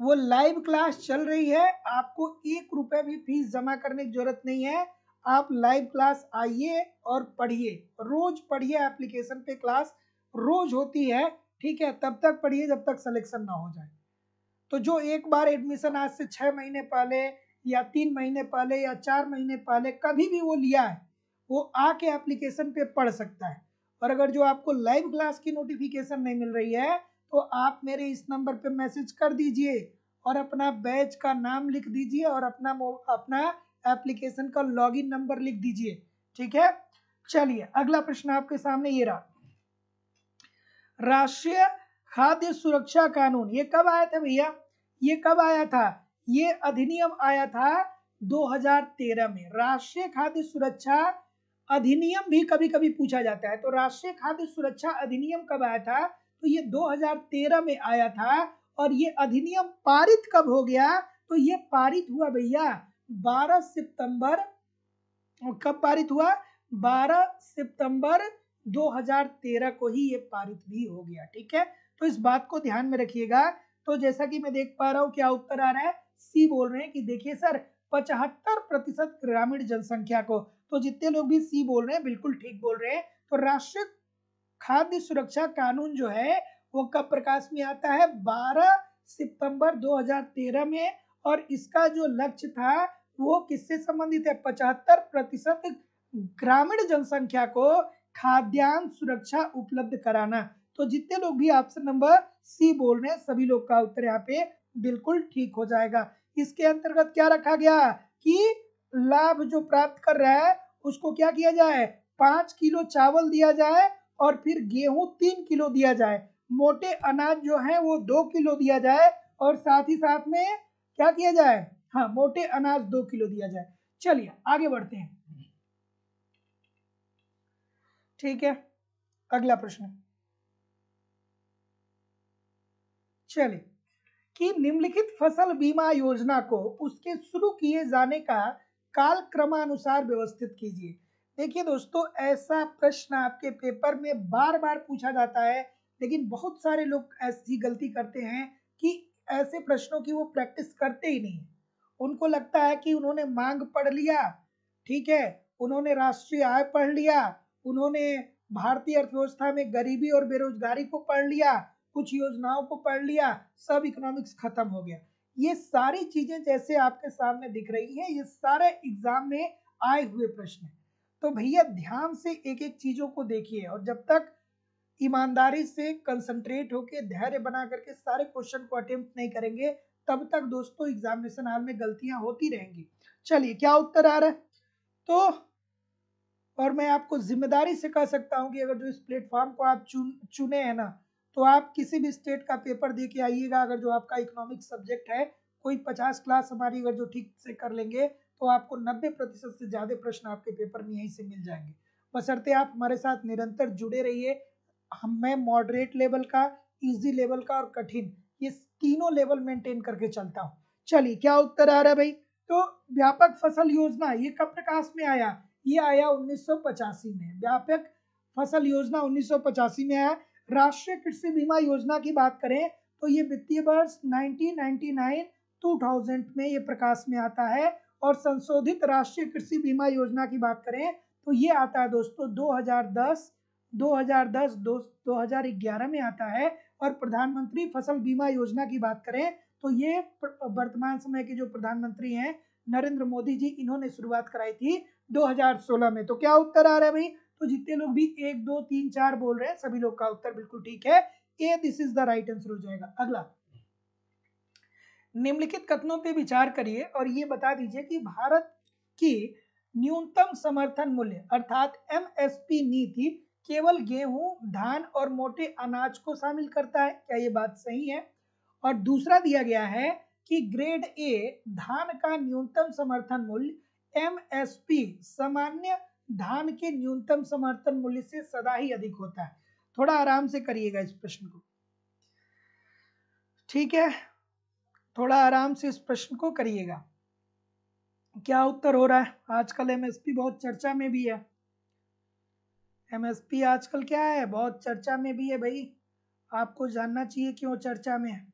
वो लाइव क्लास चल रही है, आपको एक रुपए भी फ़ीस जमा करने की ज़रूरत नहीं है। आप लाइव क्लास आइए और पढ़िए। रोज पढ़िए एप्लीकेशन पे क्लास रोज होती है, ठीक है, तब तक पढ़िए जब तक सिलेक्शन ना हो जाए। तो जो एक बार एडमिशन आज से छः महीने पहले या तीन महीने पहले या चार महीने पहले कभी भी वो लिया है, वो आके एप्लीकेशन पे पढ़ सकता है। और अगर जो आपको लाइव क्लास की नोटिफिकेशन नहीं मिल रही है तो आप मेरे इस नंबर पे मैसेज कर दीजिए और अपना बैच का नाम लिख दीजिए और अपना अपना एप्लीकेशन का लॉगिन नंबर लिख दीजिए। ठीक है? चलिए, अगला प्रश्न आपके सामने ये रहा। राष्ट्रीय खाद्य सुरक्षा कानून, ये कब आया था भैया? ये कब आया था? ये अधिनियम आया था 2013 में। राष्ट्रीय खाद्य सुरक्षा अधिनियम भी कभी कभी पूछा जाता है। तो राष्ट्रीय खाद्य सुरक्षा अधिनियम कब आया था? तो ये 2013 में आया था और ये अधिनियम पारित कब हो गया? तो ये पारित हुआ भैया 12 सितंबर, कब पारित हुआ? 12 सितंबर 2013 को ही ये पारित भी हो गया, ठीक है? तो इस बात को ध्यान में रखिएगा। तो जैसा कि मैं देख पा रहा हूँ, क्या उत्तर आ रहा है? सी बोल रहे हैं कि देखिए सर, पचहत्तर प्रतिशत ग्रामीण जनसंख्या को तो जितने लोग भी सी बोल रहे हैं, बिल्कुल ठीक बोल रहे हैं। तो राष्ट्रीय खाद्य सुरक्षा कानून जो है, वो कब प्रकाश में आता है? 12 सितंबर 2013 में। और इसका जो लक्ष्य था, वो किससे संबंधित है? पचहत्तर प्रतिशत ग्रामीण जनसंख्या को खाद्यान्न सुरक्षा उपलब्ध कराना। तो जितने लोग भी ऑप्शन नंबर सी बोल रहे हैं, सभी लोग का उत्तर यहाँ पे बिल्कुल ठीक हो जाएगा। इसके अंतर्गत क्या रखा गया कि लाभ जो प्राप्त कर रहा है, उसको क्या किया जाए? पाँच किलो चावल दिया जाए और फिर गेहूँ तीन किलो दिया जाए। मोटे अनाज जो है, वो दो किलो दिया जाए और साथ ही साथ में क्या किया जाए? हाँ मोटे अनाज दो किलो दिया जाए। चलिए, आगे बढ़ते हैं। ठीक है, अगला प्रश्न। चलिए कि निम्नलिखित फ़सल बीमा योजना को उसके शुरू किए जाने का काल क्रमानुसार व्यवस्थित कीजिए। देखिए दोस्तों, ऐसा प्रश्न आपके पेपर में बार बार पूछा जाता है, लेकिन बहुत सारे लोग ऐसी गलती करते हैं कि ऐसे प्रश्नों की वो प्रैक्टिस करते ही नहीं। उनको लगता है कि उन्होंने मांग पढ़ लिया, ठीक है, उन्होंने राष्ट्रीय आय पढ़ लिया, उन्होंने भारतीय अर्थव्यवस्था में गरीबी और बेरोजगारी को पढ़ लिया कुछ योजनाओं को पढ़ लिया, सब इकोनॉमिक्स खत्म हो गया। ये सारी चीज़ें जैसे आपके सामने दिख रही है, ये सारे एग्ज़ाम में आए हुए प्रश्न है। तो भैया, ध्यान से एक एक चीज़ों को देखिए और जब तक ईमानदारी से कंसंट्रेट होके, धैर्य बना करके सारे क्वेश्चन को अटेम्प्ट नहीं करेंगे, तब तक दोस्तों एग्जामिनेशन हाल में गलतियाँ होती रहेंगी। चलिए, क्या उत्तर आ रहा है? तो और मैं आपको ज़िम्मेदारी से कह सकता हूँ कि अगर जो इस प्लेटफॉर्म को आप चुन, चुने हैं ना तो आप किसी भी स्टेट का पेपर दे के आइएगा, अगर जो आपका इकोनॉमिक सब्जेक्ट है, कोई पचास क्लास हमारी अगर जो ठीक से कर लेंगे तो आपको नब्बे प्रतिशत से ज़्यादा प्रश्न आपके पेपर में यहीं से मिल जाएँगे। बसरते आप हमारे साथ निरंतर जुड़े रहिए। हम, मैं मॉडरेट लेवल का इजी लेवल का और कठिन, ये तीनों लेवल मेंटेन करके चलता हूँ। चलिए, क्या उत्तर आ रहा है भाई? तो व्यापक फ़सल योजना, ये कब प्रकाश में आया? ये आया 1985 में। व्यापक फ़सल योजना 1985 में आया। राष्ट्रीय कृषि बीमा योजना की बात करें तो ये वित्तीय वर्ष 1999 2000 में ये प्रकाश में आता है। और संशोधित राष्ट्रीय कृषि बीमा योजना की बात करें तो ये आता है दोस्तों 2010 2010 2011 में आता है। और प्रधानमंत्री फ़सल बीमा योजना की बात करें तो ये वर्तमान समय के जो प्रधानमंत्री हैं, नरेंद्र मोदी जी, इन्होंने शुरुआत कराई थी 2016 में। तो क्या उत्तर आ रहा है भाई? तो जितने लोग भी एक, दो, तीन, चार बोल रहे हैं, सभी लोग का उत्तर बिल्कुल ठीक है। A this is the right answer हो जाएगा। अगला। निम्नलिखित कथनों पे विचार करिए और ये बता दीजिए कि भारत की न्यूनतम समर्थन मूल्य अर्थात एमएसपी नीति केवल गेहूँ, धान और मोटे अनाज को शामिल करता है। क्या ये बात सही है? और दूसरा दिया गया है कि ग्रेड ए धान का न्यूनतम समर्थन मूल्य एमएसपी सामान्य धान के न्यूनतम समर्थन मूल्य से सदा ही अधिक होता है। थोड़ा आराम से करिएगा इस प्रश्न को। ठीक है? थोड़ा आराम से इस प्रश्न को करिएगा। क्या उत्तर हो रहा है? आजकल एमएसपी बहुत चर्चा में भी है। एमएसपी आजकल क्या है? बहुत चर्चा में भी है भाई। आपको जानना चाहिए क्यों चर्चा में है।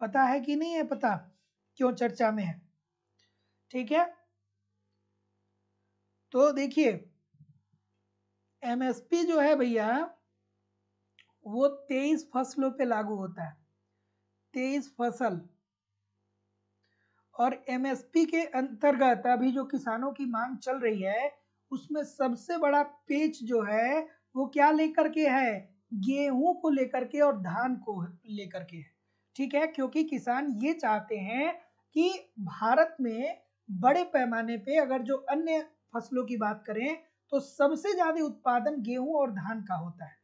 पता है कि नहीं है पता? क्यों चर्चा में है? ठीक है? तो देखिए एमएसपी जो है भैया, वो तेईस फ़सलों पे लागू होता है। तेईस फ़सल। और एमएसपी के अंतर्गत अभी जो किसानों की मांग चल रही है, उसमें सबसे बड़ा पेच जो है, वो क्या लेकर के है? गेहूँ को लेकर के और धान को लेकर के है। ठीक है? क्योंकि किसान ये चाहते हैं कि भारत में बड़े पैमाने पे अगर जो अन्य फ़सलों की बात करें तो सबसे ज़्यादा उत्पादन गेहूँ और धान का होता है।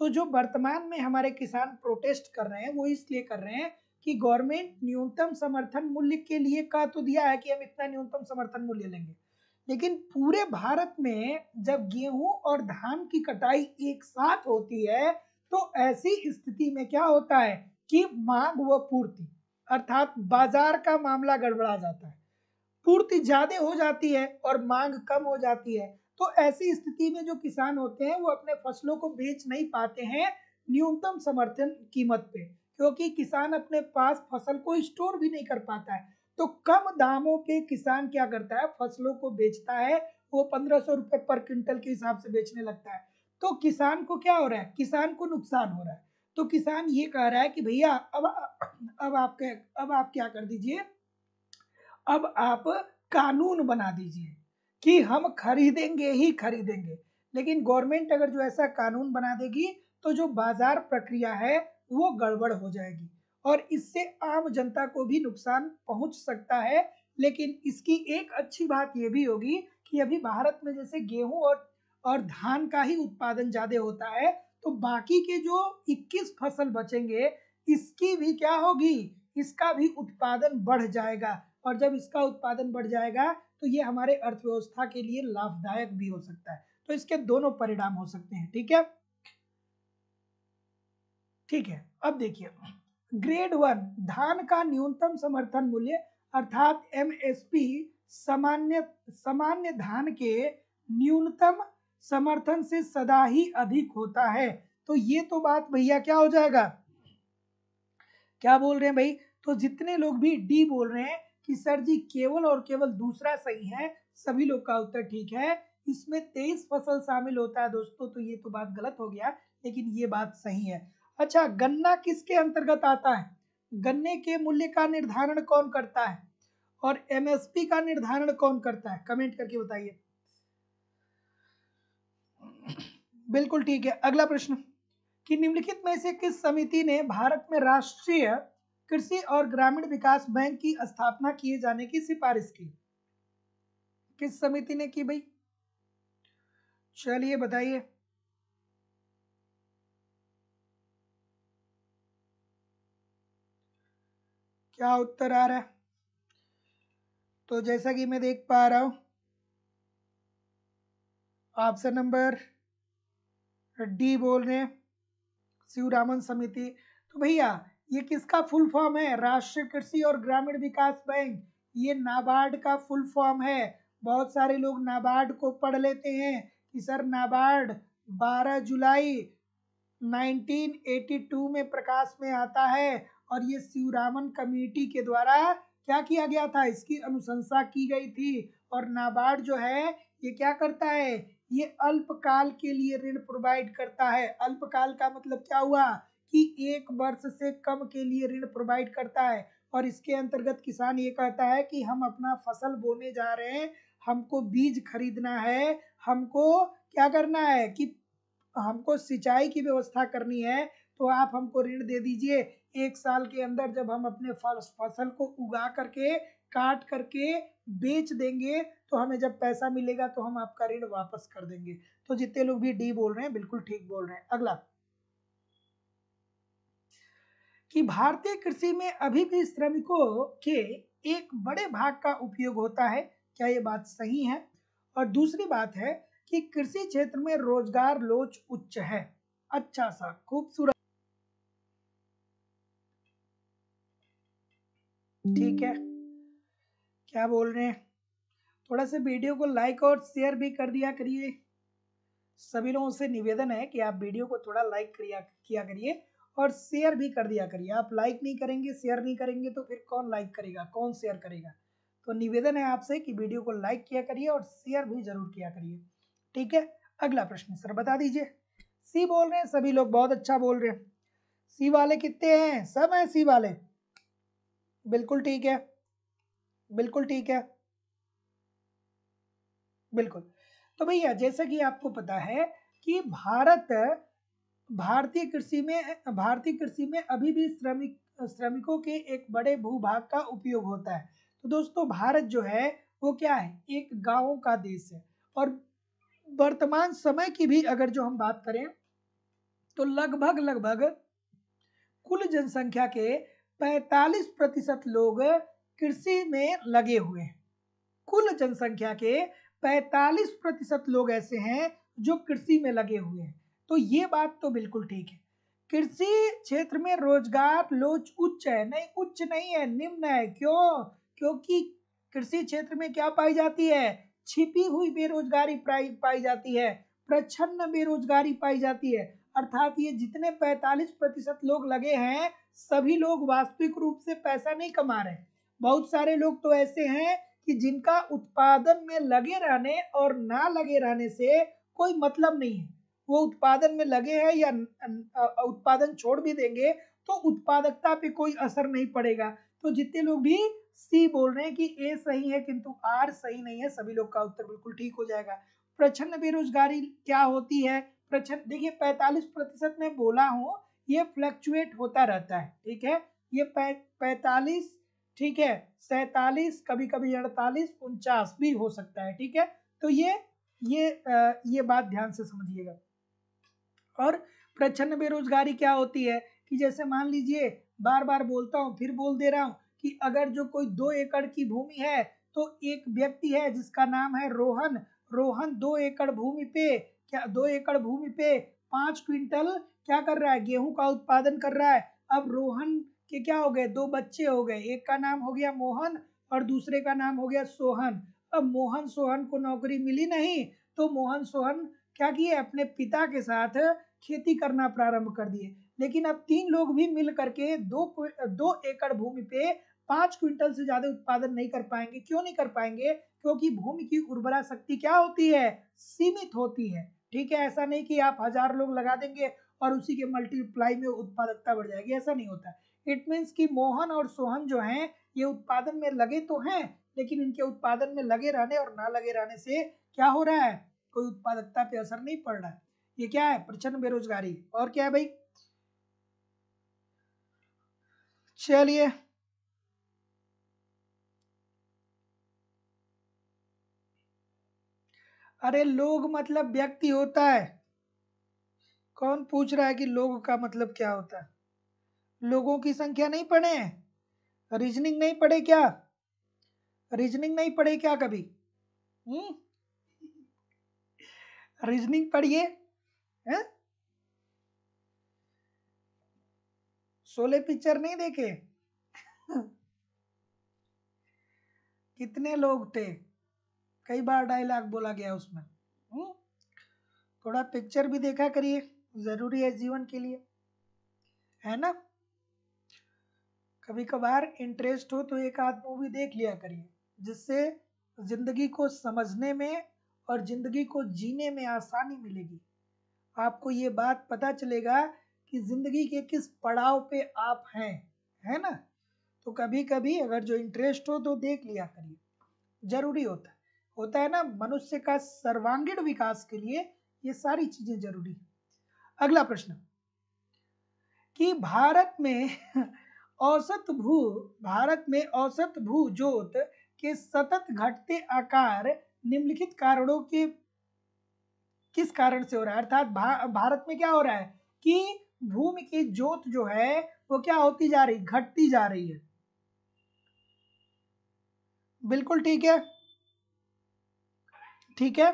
तो जो वर्तमान में हमारे किसान प्रोटेस्ट कर रहे हैं, वो इसलिए कर रहे हैं कि गवर्नमेंट न्यूनतम समर्थन मूल्य के लिए कहा तो दिया है कि हम इतना न्यूनतम समर्थन मूल्य लेंगे। लेकिन पूरे भारत में जब गेहूँ और धान की कटाई एक साथ होती है तो ऐसी स्थिति में क्या होता है कि मांग व पूर्ति, अर्थात बाज़ार का मामला गड़बड़ा जाता है। पूर्ति ज़्यादा हो जाती है और मांग कम हो जाती है। तो ऐसी स्थिति में जो किसान होते हैं, वो अपने फ़सलों को बेच नहीं पाते हैं न्यूनतम समर्थन कीमत पे, क्योंकि किसान अपने पास फ़सल को स्टोर भी नहीं कर पाता है। तो कम दामों पे किसान क्या करता है, फ़सलों को बेचता है, वो पंद्रह सौ रुपए पर क्विंटल के हिसाब से बेचने लगता है। तो किसान को क्या हो रहा है, किसान को नुकसान हो रहा है। तो किसान ये कह रहा है कि भैया, अब अब आप अब आप क्या कर दीजिए अब आप कानून बना दीजिए कि हम खरीदेंगे ही खरीदेंगे। लेकिन गवर्नमेंट अगर जो ऐसा कानून बना देगी तो जो बाज़ार प्रक्रिया है, वो गड़बड़ हो जाएगी। और इससे आम जनता को भी नुकसान पहुँच सकता है। लेकिन इसकी एक अच्छी बात यह भी होगी कि अभी भारत में जैसे गेहूँ और और धान का ही उत्पादन ज़्यादा होता है तो बाकी के जो 21 फ़सल बचेंगे, इसकी भी क्या होगी? इसका भी उत्पादन बढ़ जाएगा। और जब इसका उत्पादन बढ़ जाएगा तो ये हमारे अर्थव्यवस्था के लिए लाभदायक भी हो सकता है। तो इसके दोनों परिणाम हो सकते हैं, ठीक है? ठीक है, अब देखिए। ग्रेड वन धान का न्यूनतम समर्थन मूल्य, अर्थात एमएसपी सामान्य सामान्य धान के न्यूनतम समर्थन से सदा ही अधिक होता है। तो ये तो बात भैया क्या हो जाएगा? क्या बोल रहे हैं भाई? तो जितने लोग भी डी बोल रहे हैं कि सर जी, केवल और केवल दूसरा सही है, सभी लोग का उत्तर ठीक है। इसमें तेईस फ़सल शामिल होता है दोस्तों तो ये तो बात गलत हो गया, लेकिन ये बात सही है। अच्छा गन्ना किसके अंतर्गत आता है? गन्ने के मूल्य का निर्धारण कौन करता है? और एमएसपी का निर्धारण कौन करता है? कमेंट करके बताइए। बिल्कुल ठीक है। अगला प्रश्न। कि निम्नलिखित में से किस समिति ने भारत में राष्ट्रीय कृषि और ग्रामीण विकास बैंक की स्थापना किए जाने की सिफारिश की। किस समिति ने की भाई? चलिए बताइए। क्या उत्तर आ रहा है? तो जैसा कि मैं देख पा रहा हूँ, ऑप्शन नंबर डी बोल रहे हैं, शिवरामन समिति। तो भैया ये किसका फुल फॉर्म है? राष्ट्रीय कृषि और ग्रामीण विकास बैंक। ये नाबार्ड का फुल फॉर्म है। बहुत सारे लोग नाबार्ड को पढ़ लेते हैं कि सर नाबार्ड 12 जुलाई 1982 में प्रकाश में आता है और ये शिवरामन कमेटी के द्वारा क्या किया गया था? इसकी अनुशंसा की गई थी। और नाबार्ड जो है, ये क्या करता है? ये अल्पकाल के लिए ऋण प्रोवाइड करता है। अल्पकाल का मतलब क्या हुआ? कि एक वर्ष से कम के लिए ऋण प्रोवाइड करता है। और इसके अंतर्गत किसान ये कहता है कि हम अपना फ़सल बोने जा रहे हैं, हमको बीज खरीदना है, हमको क्या करना है कि हमको सिंचाई की व्यवस्था करनी है तो आप हमको ऋण दे दीजिए। एक साल के अंदर जब हम अपने फ़सल को उगा करके, काट करके बेच देंगे तो हमें जब पैसा मिलेगा तो हम आपका ऋण वापस कर देंगे। तो जितने लोग भी डी बोल रहे हैं, बिल्कुल ठीक बोल रहे हैं। अगला। कि भारतीय कृषि में अभी भी श्रमिकों के एक बड़े भाग का उपयोग होता है। क्या ये बात सही है? और दूसरी बात है कि कृषि क्षेत्र में रोज़गार लोच उच्च है। अच्छा सा, खूबसूरत। ठीक है। क्या बोल रहे हैं? थोड़ा सा वीडियो को लाइक और शेयर भी कर दिया करिए। सभी लोगों से निवेदन है कि आप वीडियो को थोड़ा लाइक करिया, किया करिए। और शेयर भी कर दिया करिए। आप लाइक नहीं करेंगे शेयर नहीं करेंगे तो फिर कौन लाइक करेगा? कौन शेयर करेगा? तो निवेदन है आपसे कि वीडियो को लाइक किया करिए और शेयर भी ज़रूर किया करिए। ठीक है? अगला प्रश्न सर बता दीजिए। सी बोल रहे हैं, सभी लोग बहुत अच्छा बोल रहे हैं। सी वाले कितने हैं? सब हैं सी वाले। बिल्कुल ठीक है। बिल्कुल ठीक है। बिल्कुल। तो भैया, जैसा कि आपको पता है कि भारत भारतीय कृषि में, भारतीय कृषि में अभी भी श्रमिक, श्रमिकों के एक बड़े भूभाग का उपयोग होता है। तो दोस्तों, भारत जो है, वो क्या है? एक गाँवों का देश है। और वर्तमान समय की भी अगर जो हम बात करें तो लगभग लगभग कुल जनसंख्या के 45 प्रतिशत लोग कृषि में लगे हुए हैं। कुल जनसंख्या के 45 प्रतिशत लोग ऐसे हैं जो कृषि में लगे हुए हैं। तो ये बात तो बिल्कुल ठीक है। कृषि क्षेत्र में रोज़गार लोच उच्च है, नहीं उच्च नहीं है, निम्न है। क्यों? क्योंकि कृषि क्षेत्र में क्या पाई जाती है? छिपी हुई बेरोजगारी पाई जाती है, प्रच्छन्न बेरोजगारी पाई जाती है। अर्थात ये जितने 45 प्रतिशत लोग लगे हैं, सभी लोग वास्तविक रूप से पैसा नहीं कमा रहे। बहुत सारे लोग तो ऐसे हैं कि जिनका उत्पादन में लगे रहने और ना लगे रहने से कोई मतलब नहीं है। वो उत्पादन में लगे हैं या उत्पादन छोड़ भी देंगे तो उत्पादकता पे कोई असर नहीं पड़ेगा। तो जितने लोग भी सी बोल रहे हैं कि ए सही है किंतु आर सही नहीं है सभी लोग का उत्तर बिल्कुल ठीक हो जाएगा। प्रचंड बेरोजगारी क्या होती है? प्रचंड देखिए पैतालीस प्रतिशत में बोला हूँ ये फ्लक्चुएट होता रहता है ठीक है? ये पैतालीस ठीक है? सैतालीस कभी कभी अड़तालीस उनचास भी हो सकता है ठीक है? तो ये ये आ, ये बात ध्यान से समझिएगा। और प्रच्छन्न बेरोजगारी क्या होती है कि जैसे मान लीजिए बार बार बोलता हूँ, फिर बोल दे रहा हूँ कि अगर जो कोई दो एकड़ की भूमि है तो एक व्यक्ति है जिसका नाम है रोहन। रोहन दो एकड़ भूमि पे, क्या दो एकड़ भूमि पे पाँच क्विंटल क्या कर रहा है? गेहूँ का उत्पादन कर रहा है। अब रोहन के क्या हो गए? दो बच्चे हो गए। एक का नाम हो गया मोहन और दूसरे का नाम हो गया सोहन। अब मोहन सोहन को नौकरी मिली नहीं तो मोहन सोहन क्या किए? अपने पिता के साथ खेती करना प्रारंभ कर दिए। लेकिन अब तीन लोग भी मिल करके दो दो एकड़ भूमि पे पाँच क्विंटल से ज़्यादा उत्पादन नहीं कर पाएँगे। क्यों नहीं कर पाएँगे? क्योंकि भूमि की उर्वरा शक्ति क्या होती है? सीमित होती है। ठीक है, ऐसा नहीं कि आप हज़ार लोग लगा देंगे और उसी के मल्टीप्लाई में उत्पादकता बढ़ जाएगी। ऐसा नहीं होता। इट मीन्स कि मोहन और सोहन जो हैं, ये उत्पादन में लगे तो हैं, लेकिन इनके उत्पादन में लगे रहने और ना लगे रहने से क्या हो रहा है? कोई उत्पादकता पे असर नहीं पड़ रहा है। ये क्या है? प्रचंड बेरोजगारी। और क्या है भाई? चलिए। अरे लोग मतलब व्यक्ति होता है। कौन पूछ रहा है कि लोग का मतलब क्या होता है? लोगों की संख्या नहीं पढ़े रीजनिंग नहीं पढ़े क्या? रीजनिंग नहीं पढ़े क्या कभी? हम्म? रीजनिंग पढ़िए। शोले पिक्चर नहीं देखे? कितने लोग थे? कई बार डायलॉग बोला गया उसमें? हम्म? थोड़ा पिक्चर भी देखा करिए, ज़रूरी है जीवन के लिए। है ना? कभी कभार इंटरेस्ट हो तो एक आध मूवी देख लिया करिए, जिससे ज़िंदगी को समझने में और ज़िंदगी को जीने में आसानी मिलेगी। आपको ये बात पता चलेगा कि ज़िंदगी के किस पड़ाव पे आप हैं, है ना? तो कभी कभी अगर जो इंटरेस्ट हो तो देख लिया करिए। ज़रूरी होता है। होता है ना, मनुष्य का सर्वांगीण विकास के लिए ये सारी चीज़ें ज़रूरी है। अगला प्रश्न। कि भारत में औसत भू, भारत में औसत भू जोत के सतत घटते आकार निम्नलिखित कारणों के किस कारण से हो रहा है? अर्थात भा, भारत में क्या हो रहा है कि भूमि की जोत जो है वो क्या होती जा रही घटती जा रही है। बिल्कुल ठीक है। ठीक है?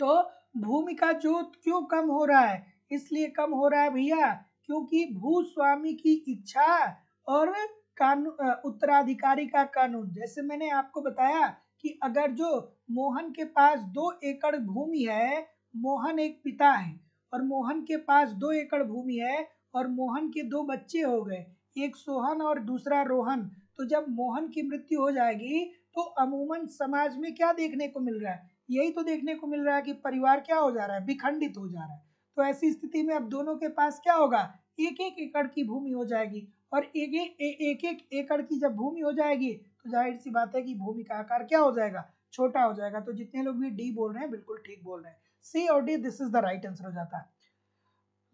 तो भूमि का जोत क्यों कम हो रहा है? इसलिए कम हो रहा है भैया क्योंकि भूस्वामी की इच्छा और कानून उत्तराधिकारी का कानून। जैसे मैंने आपको बताया कि अगर जो मोहन के पास दो एकड़ भूमि है मोहन एक पिता है और मोहन के पास दो एकड़ भूमि है और मोहन के दो बच्चे हो गए, एक सोहन और दूसरा रोहन। तो जब मोहन की मृत्यु हो जाएगी तो अमूमन समाज में क्या देखने को मिल रहा है? यही तो देखने को मिल रहा है कि परिवार क्या हो जा रहा है? विखंडित हो जा रहा है। तो ऐसी स्थिति में अब दोनों के पास क्या होगा? एक एक एकड़ की भूमि हो जाएगी और एक एक एक एक एकड़ की जब भूमि हो जाएगी तो ज़ाहिर सी बात है कि भूमि का आकार क्या हो जाएगा? छोटा हो जाएगा। तो जितने लोग भी डी बोल रहे हैं, बिल्कुल ठीक बोल रहे हैं। सी और D this is the right answer हो जाता है।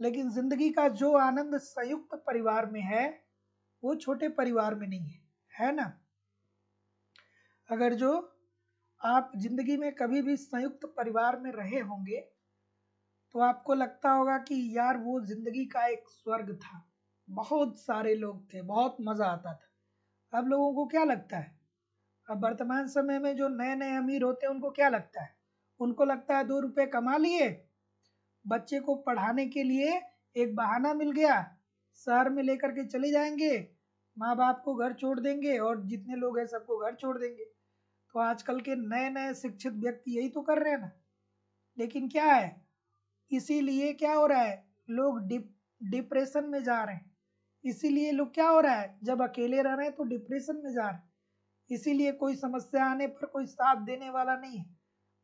लेकिन ज़िंदगी का जो आनंद संयुक्त परिवार में है, वो छोटे परिवार में नहीं है है ना? अगर जो आप ज़िंदगी में कभी भी संयुक्त परिवार में रहे होंगे तो आपको लगता होगा कि यार वो ज़िंदगी का एक स्वर्ग था। बहुत सारे लोग थे, बहुत मज़ा आता था। अब लोगों को क्या लगता है? अब वर्तमान समय में जो नए नए अमीर होते हैं, उनको क्या लगता है? उनको लगता है दो रुपए कमा लिए। बच्चे को पढ़ाने के लिए एक बहाना मिल गया। शहर में लेकर के चले जाएँगे। माँ बाप को घर छोड़ देंगे और जितने लोग हैं सबको घर छोड़ देंगे। तो आजकल के नए नए शिक्षित व्यक्ति यही तो कर रहे हैं ना। लेकिन क्या है? इसीलिए क्या हो रहा है? लोग डिप, डिप्रेशन में जा रहे हैं। इसीलिए लोग क्या हो रहा है? जब अकेले रह रहे हैं तो डिप्रेशन में जा रहे हैं। इसीलिए कोई समस्या आने पर कोई साथ देने वाला नहीं है।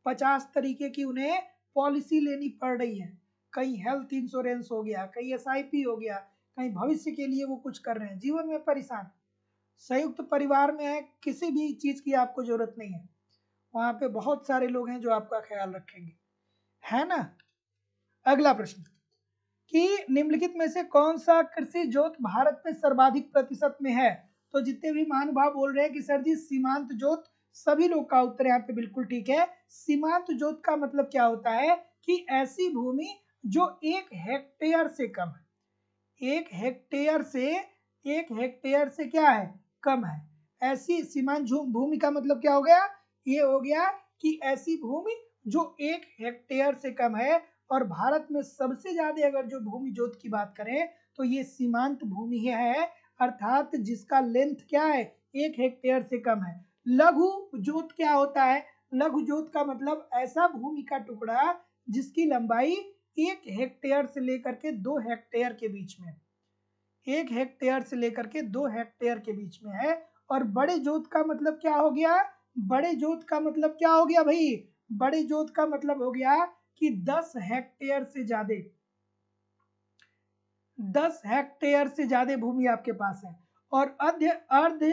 पचास तरीके की उन्हें पॉलिसी लेनी पड़ रही है। कहीं हेल्थ इंश्योरेंस हो गया, कहीं एसआईपी हो गया, कहीं भविष्य के लिए वो कुछ कर रहे हैं। जीवन में परेशान। संयुक्त परिवार में है किसी भी चीज़ की आपको ज़रूरत नहीं है। वहाँ पे बहुत सारे लोग हैं जो आपका ख्याल रखेंगे। है ना? अगला प्रश्न। कि निम्नलिखित में से कौन सा कृषि जोत भारत में सर्वाधिक प्रतिशत में है? तो जितने भी महानुभाव बोल रहे हैं कि सर जी, सीमांत जोत सभी लोग का उत्तर यहाँ पे बिल्कुल ठीक है। सीमांत जोत का मतलब क्या होता है कि ऐसी भूमि जो एक हेक्टेयर से कम है। एक हेक्टेयर से, एक हेक्टेयर से क्या है? कम है। ऐसी सीमांत भूमि का मतलब क्या हो गया? ये हो गया कि ऐसी भूमि जो एक हेक्टेयर से कम है और भारत में सबसे ज़्यादा अगर जो भूमि जोत की बात करें तो ये सीमांत भूमि है, अर्थात जिसका लेंथ क्या है? एक हेक्टेयर से कम है। लघु जोत क्या होता है? लघु जोत का मतलब ऐसा भूमि का टुकड़ा जिसकी लंबाई एक हेक्टेयर से लेकर के दो हेक्टेयर के बीच में एक हेक्टेयर से लेकर के दो हेक्टेयर के बीच में है और बड़े जोत का मतलब क्या हो गया? बड़े जोत का मतलब क्या हो गया भाई? बड़े जोत का मतलब हो गया कि 10 हेक्टेयर से ज़्यादा 10 हेक्टेयर से ज़्यादा भूमि आपके पास है। और अर्ध अर्ध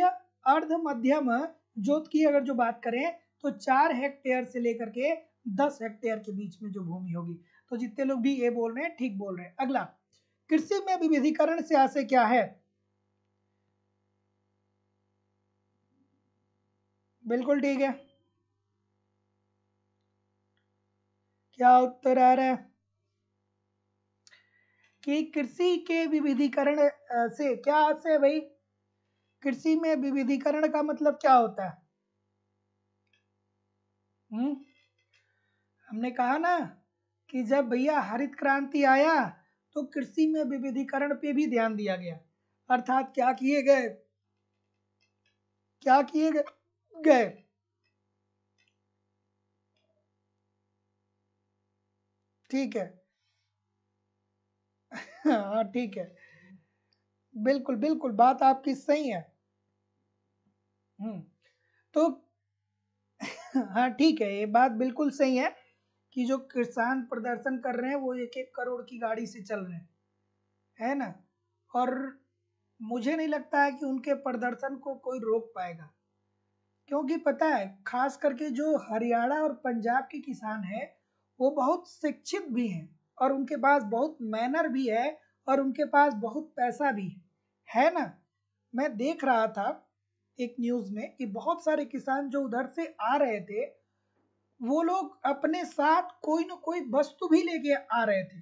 अर्ध मध्यम जोत की अगर जो बात करें तो चार हेक्टेयर से लेकर के दस हेक्टेयर के बीच में जो भूमि होगी। तो जितने लोग भी ये बोल रहे हैं, ठीक बोल रहे हैं। अगला, कृषि में विविधीकरण से आशय क्या है? बिल्कुल ठीक है। क्या उत्तर आ रहा है? कि कृषि के विविधीकरण से क्या से भाई? कृषि में विविधीकरण का मतलब क्या होता है? हम्म? हमने कहा ना कि जब भैया हरित क्रांति आया तो कृषि में विविधीकरण पे भी ध्यान दिया गया। अर्थात क्या किए गए? क्या किए गए? ठीक है। हाँ ठीक है। बिल्कुल बिल्कुल, बात आपकी सही है। तो हाँ ठीक है, ये बात बिल्कुल सही है कि जो किसान प्रदर्शन कर रहे हैं, वो एक एक करोड़ की गाड़ी से चल रहे हैं, है ना? और मुझे नहीं लगता है कि उनके प्रदर्शन को कोई रोक पाएगा, क्योंकि पता है, खास करके जो हरियाणा और पंजाब के किसान हैं, वो बहुत शिक्षित भी हैं और उनके पास बहुत मैनर भी है और उनके पास बहुत पैसा भी है है ना? मैं देख रहा था एक न्यूज़ में कि बहुत सारे किसान जो उधर से आ रहे थे, वो लोग अपने साथ कोई ना कोई वस्तु भी लेके आ रहे थे।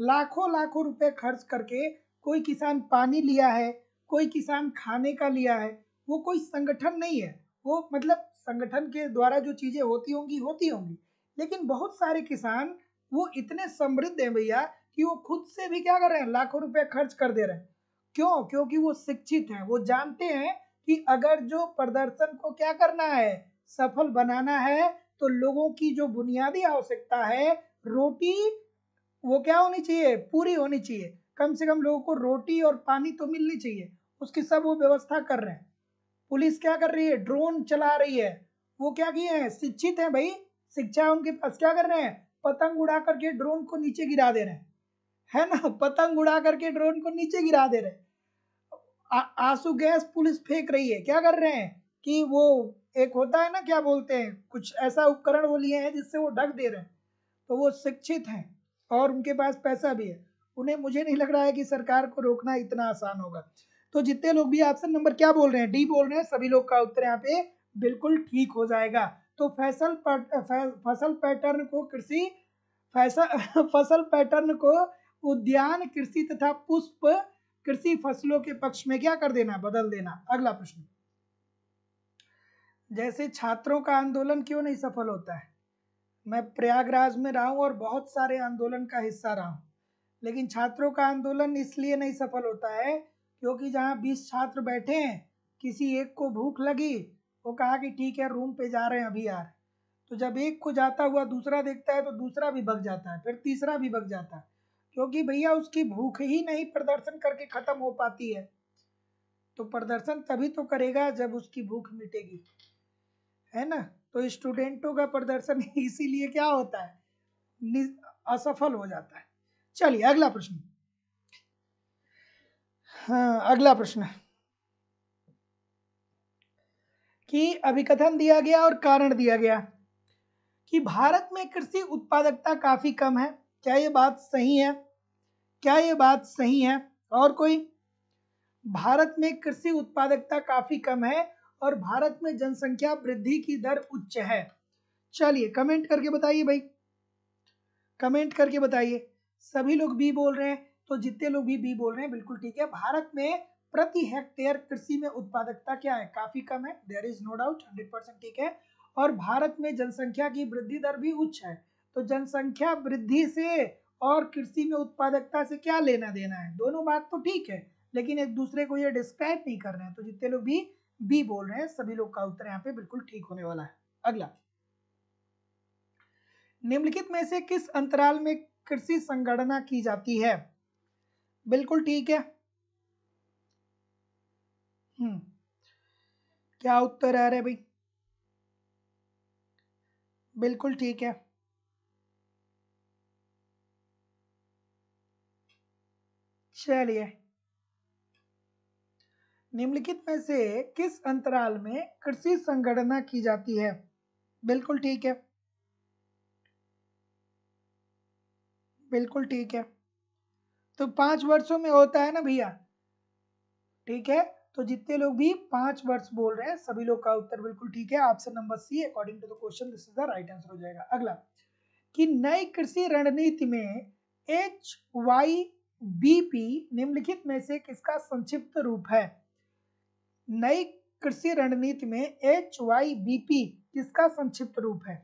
लाखों लाखों रुपए खर्च करके कोई किसान पानी लिया है, कोई किसान खाने का लिया है, वो कोई संगठन नहीं है। वो मतलब संगठन के द्वारा जो चीज़ें होती होंगी होती होंगी। लेकिन बहुत सारे किसान वो इतने समृद्ध हैं भैया कि वो खुद से भी क्या कर रहे हैं? लाखों रुपए खर्च कर दे रहे हैं। क्यों? क्योंकि वो शिक्षित हैं, वो जानते हैं कि अगर जो प्रदर्शन को क्या करना है, सफल बनाना है तो लोगों की जो बुनियादी आवश्यकता है, रोटी वो क्या होनी चाहिए? पूरी होनी चाहिए। कम से कम लोगों को रोटी और पानी तो मिलनी चाहिए। उसकी सब वो व्यवस्था कर रहे हैं। पुलिस क्या कर रही है? ड्रोन चला रही है। वो क्या किए हैं? शिक्षित है भाई। शिक्षा उनके पास क्या कर रहे हैं? पतंग उड़ा करके ड्रोन को नीचे गिरा दे रहे हैं। है ना? पतंग उड़ा करके ड्रोन को नीचे गिरा दे रहे हैं। आँसू गैस पुलिस फेंक रही है। क्या कर रहे हैं? कि वो एक होता है ना, क्या बोलते हैं? कुछ ऐसा उपकरण वो लिए हैं जिससे वो ढक दे रहे हैं। तो वो शिक्षित हैं और उनके पास पैसा भी है। उन्हें मुझे नहीं लग रहा है कि सरकार को रोकना इतना आसान होगा। तो जितने लोग भी ऑप्शन नंबर क्या बोल रहे हैं? डी बोल रहे हैं, सभी लोग का उत्तर यहाँ पे बिल्कुल ठीक हो जाएगा। तो फ़सल फ़सल पैटर्न को कृषि फ़सल पैटर्न को उद्यान, कृषि तथा पुष्प कृषि फ़सलों के पक्ष में क्या कर देना बदल देना अगला प्रश्न। जैसे छात्रों का आंदोलन क्यों नहीं सफल होता है? मैं प्रयागराज में रहा हूँ और बहुत सारे आंदोलन का हिस्सा रहा हूँ। लेकिन छात्रों का आंदोलन इसलिए नहीं सफल होता है क्योंकि जहाँ बीस छात्र बैठे हैं, किसी एक को भूख लगी, वो कहा कि ठीक है, रूम पे जा रहे हैं, अभी यार तो जब एक को जाता हुआ दूसरा देखता है तो दूसरा भी भग जाता है, फिर तीसरा भी भग जाता है। क्योंकि भैया उसकी भूख ही नहीं प्रदर्शन करके खत्म हो पाती है। तो प्रदर्शन तभी तो करेगा जब उसकी भूख मिटेगी। है ना? तो स्टूडेंटों का प्रदर्शन इसीलिए क्या होता है? असफल हो जाता है। चलिए, अगला प्रश्न। हाँ अगला प्रश्न। कि अभिकथन दिया गया और कारण दिया गया। कि भारत में कृषि उत्पादकता काफ़ी कम है। क्या ये बात सही है? क्या ये बात सही है? और कोई? भारत में कृषि उत्पादकता काफ़ी कम है और भारत में जनसंख्या वृद्धि की दर उच्च है। चलिए कमेंट करके बताइए भाई। कमेंट करके बताइए। सभी लोग बी बोल रहे हैं तो जितने लोग भी बी बोल रहे हैं, बिल्कुल ठीक है। भारत में प्रति हेक्टेयर कृषि में उत्पादकता क्या है? काफ़ी कम है there is no doubt hundred percent ठीक है। और भारत में जनसंख्या की वृद्धि दर भी उच्च है तो जनसंख्या वृद्धि से और कृषि में उत्पादकता से क्या लेना देना है? दोनों बात तो ठीक है, लेकिन एक दूसरे को ये डिस्क्राइब नहीं कर रहे हैं तो जितने लोग भी बी बोल रहे हैं, सभी लोग का उत्तर यहाँ पे बिल्कुल ठीक होने वाला है। अगला। निम्नलिखित में से किस अंतराल में कृषि संगणना की जाती है? बिल्कुल ठीक है। हम्म क्या उत्तर आ रहा भाई? बिल्कुल ठीक है। चलिए निम्नलिखित में से किस अंतराल में कृषि संगणना की जाती है? बिल्कुल ठीक है। बिल्कुल ठीक है। तो पाँच वर्षों में होता है ना भैया? ठीक है तो जितने लोग भी पाँच वर्ष बोल रहे हैं, सभी लोग का उत्तर बिल्कुल ठीक है। Option number C according to the question this is the right answer हो जाएगा। अगला, कि नई कृषि रणनीति में एच वाई बीपी निम्नलिखित में से किसका संक्षिप्त रूप है? नई कृषि रणनीति में एच वाई बीपी किसका संक्षिप्त रूप है?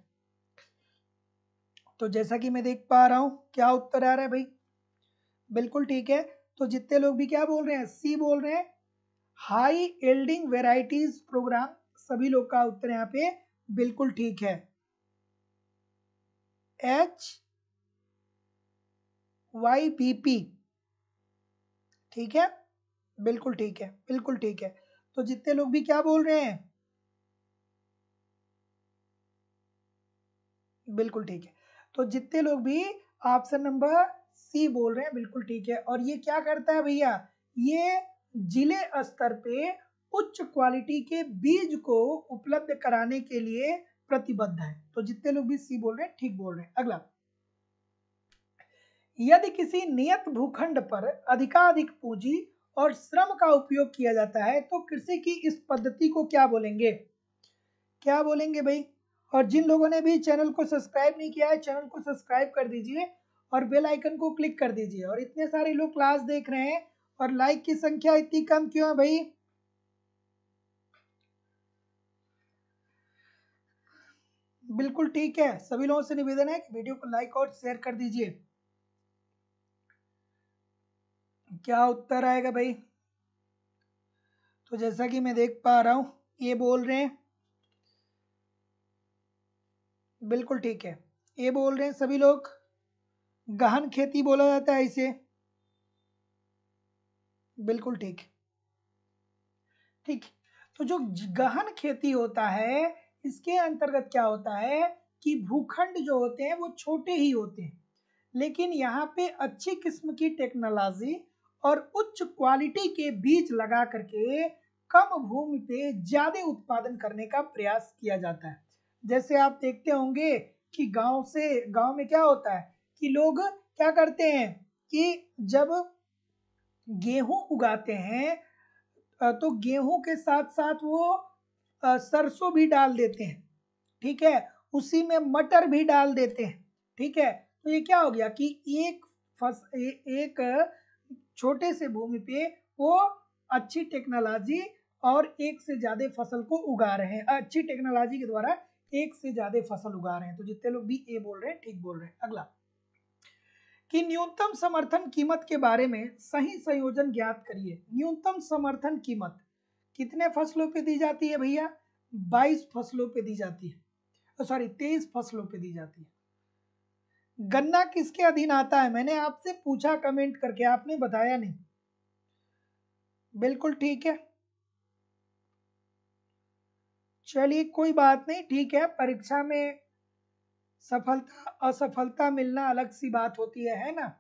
तो जैसा कि मैं देख पा रहा हूँ, क्या उत्तर आ रहा है भाई? बिल्कुल ठीक है। तो जितने लोग भी क्या बोल रहे हैं? सी बोल रहे हैं। हाई एल्डिंग वेराइटीज प्रोग्राम, सभी लोग का उत्तर यहाँ पे बिल्कुल ठीक है। एच वाई पी पी ठीक है? बिल्कुल ठीक है, बिल्कुल ठीक है। तो जितने लोग भी क्या बोल रहे हैं? बिल्कुल ठीक है। तो जितने लोग भी ऑप्शन नंबर सी बोल रहे हैं, बिल्कुल ठीक है। और ये क्या करता है भैया? ये ज़िले स्तर पे उच्च क्वालिटी के बीज को उपलब्ध कराने के लिए प्रतिबद्ध है। तो जितने लोग भी सी बोल रहे हैं, ठीक बोल रहे हैं। अगला। यदि किसी नियत भूखंड पर अधिकाधिक पूंजी और श्रम का उपयोग किया जाता है तो कृषि की इस पद्धति को क्या बोलेंगे? क्या बोलेंगे भाई? और जिन लोगों ने भी चैनल को सब्सक्राइब नहीं किया है, चैनल को सब्सक्राइब कर दीजिए और बेल आइकन को क्लिक कर दीजिए। और इतने सारे लोग क्लास देख रहे हैं और लाइक की संख्या इतनी कम क्यों है भाई? बिल्कुल ठीक है। सभी लोगों से निवेदन है कि वीडियो को लाइक और शेयर कर दीजिए। क्या उत्तर आएगा भाई? तो जैसा कि मैं देख पा रहा हूँ, ये बोल रहे हैं। बिल्कुल ठीक है। ये बोल रहे हैं सभी लोग, गहन खेती बोला जाता है इसे। बिल्कुल ठीक। ठीक तो जो गहन खेती होता है, इसके अंतर्गत क्या होता है कि भूखंड जो होते हैं, वो छोटे ही होते हैं। लेकिन यहाँ पे अच्छी किस्म की टेक्नोलॉजी और उच्च क्वालिटी के बीज लगा करके कम भूमि पे ज़्यादा उत्पादन करने का प्रयास किया जाता है। जैसे आप देखते होंगे कि गाँव से गाँव में क्या होता है कि लोग क्या करते हैं कि जब गेहूँ उगाते हैं तो गेहूँ के साथ साथ वो सरसों भी डाल देते हैं ठीक है? उसी में मटर भी डाल देते हैं ठीक है? तो ये क्या हो गया कि एक फस ए, एक छोटे से भूमि पे वो अच्छी टेक्नोलॉजी और एक से ज़्यादा फ़सल को उगा रहे हैं। अच्छी टेक्नोलॉजी के द्वारा एक से ज़्यादा फ़सल उगा रहे हैं। तो जितने लोग भी ए बोल रहे हैं, ठीक बोल रहे हैं। अगला, कि न्यूनतम समर्थन कीमत के बारे में सही संयोजन ज्ञात करिए। न्यूनतम समर्थन कीमत कितने फ़सलों पे दी जाती है भैया? 22 फ़सलों पे दी जाती है। सॉरी 23 फ़सलों पे दी जाती है। गन्ना किसके अधीन आता है? मैंने आपसे पूछा कमेंट करके, आपने बताया नहीं। बिल्कुल ठीक है। चलिए, कोई बात नहीं, ठीक है। परीक्षा में सफलता, असफलता मिलना अलग सी बात होती है है ना?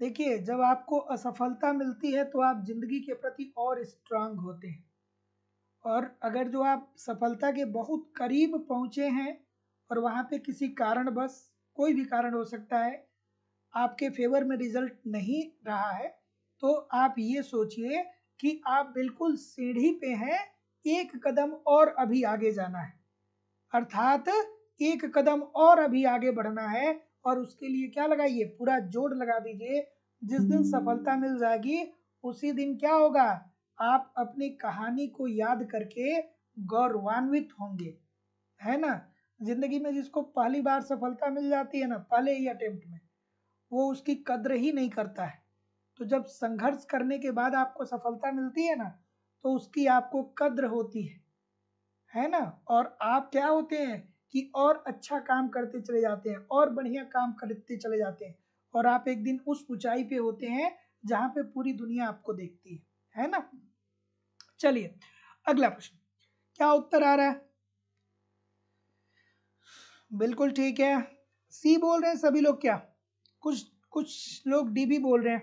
देखिए, जब आपको असफलता मिलती है तो आप ज़िंदगी के प्रति और स्ट्रांग होते हैं। और अगर जो आप सफलता के बहुत करीब पहुँचे हैं, और वहाँ पे किसी कारण बस कोई भी कारण हो सकता है, आपके फेवर में रिज़ल्ट नहीं रहा है तो आप ये सोचिए कि आप बिल्कुल सीढ़ी पे हैं, एक कदम और अभी आगे जाना है। अर्थात एक कदम और अभी आगे बढ़ना है और उसके लिए क्या लगाइए? पूरा जोड़ लगा दीजिए। जिस दिन सफलता मिल जाएगी, उसी दिन क्या होगा? आप अपनी कहानी को याद करके गौरवान्वित होंगे। है ना? ज़िंदगी में जिसको पहली बार सफलता मिल जाती है ना, पहले ही अटेम्प्ट में, वो उसकी कद्र ही नहीं करता है। तो जब संघर्ष करने के बाद आपको सफलता मिलती है ना तो उसकी आपको कद्र होती है। है ना? और आप क्या होते हैं कि और अच्छा काम करते चले जाते हैं, और बढ़िया काम करते चले जाते हैं, और आप एक दिन उस ऊंचाई पे होते हैं, जहाँ पे पूरी दुनिया आपको देखती है। है ना? चलिए, अगला प्रश्न। क्या उत्तर आ रहा है? बिल्कुल ठीक है। सी बोल रहे हैं सभी लोग क्या? कुछ कुछ लोग डी भी बोल रहे हैं।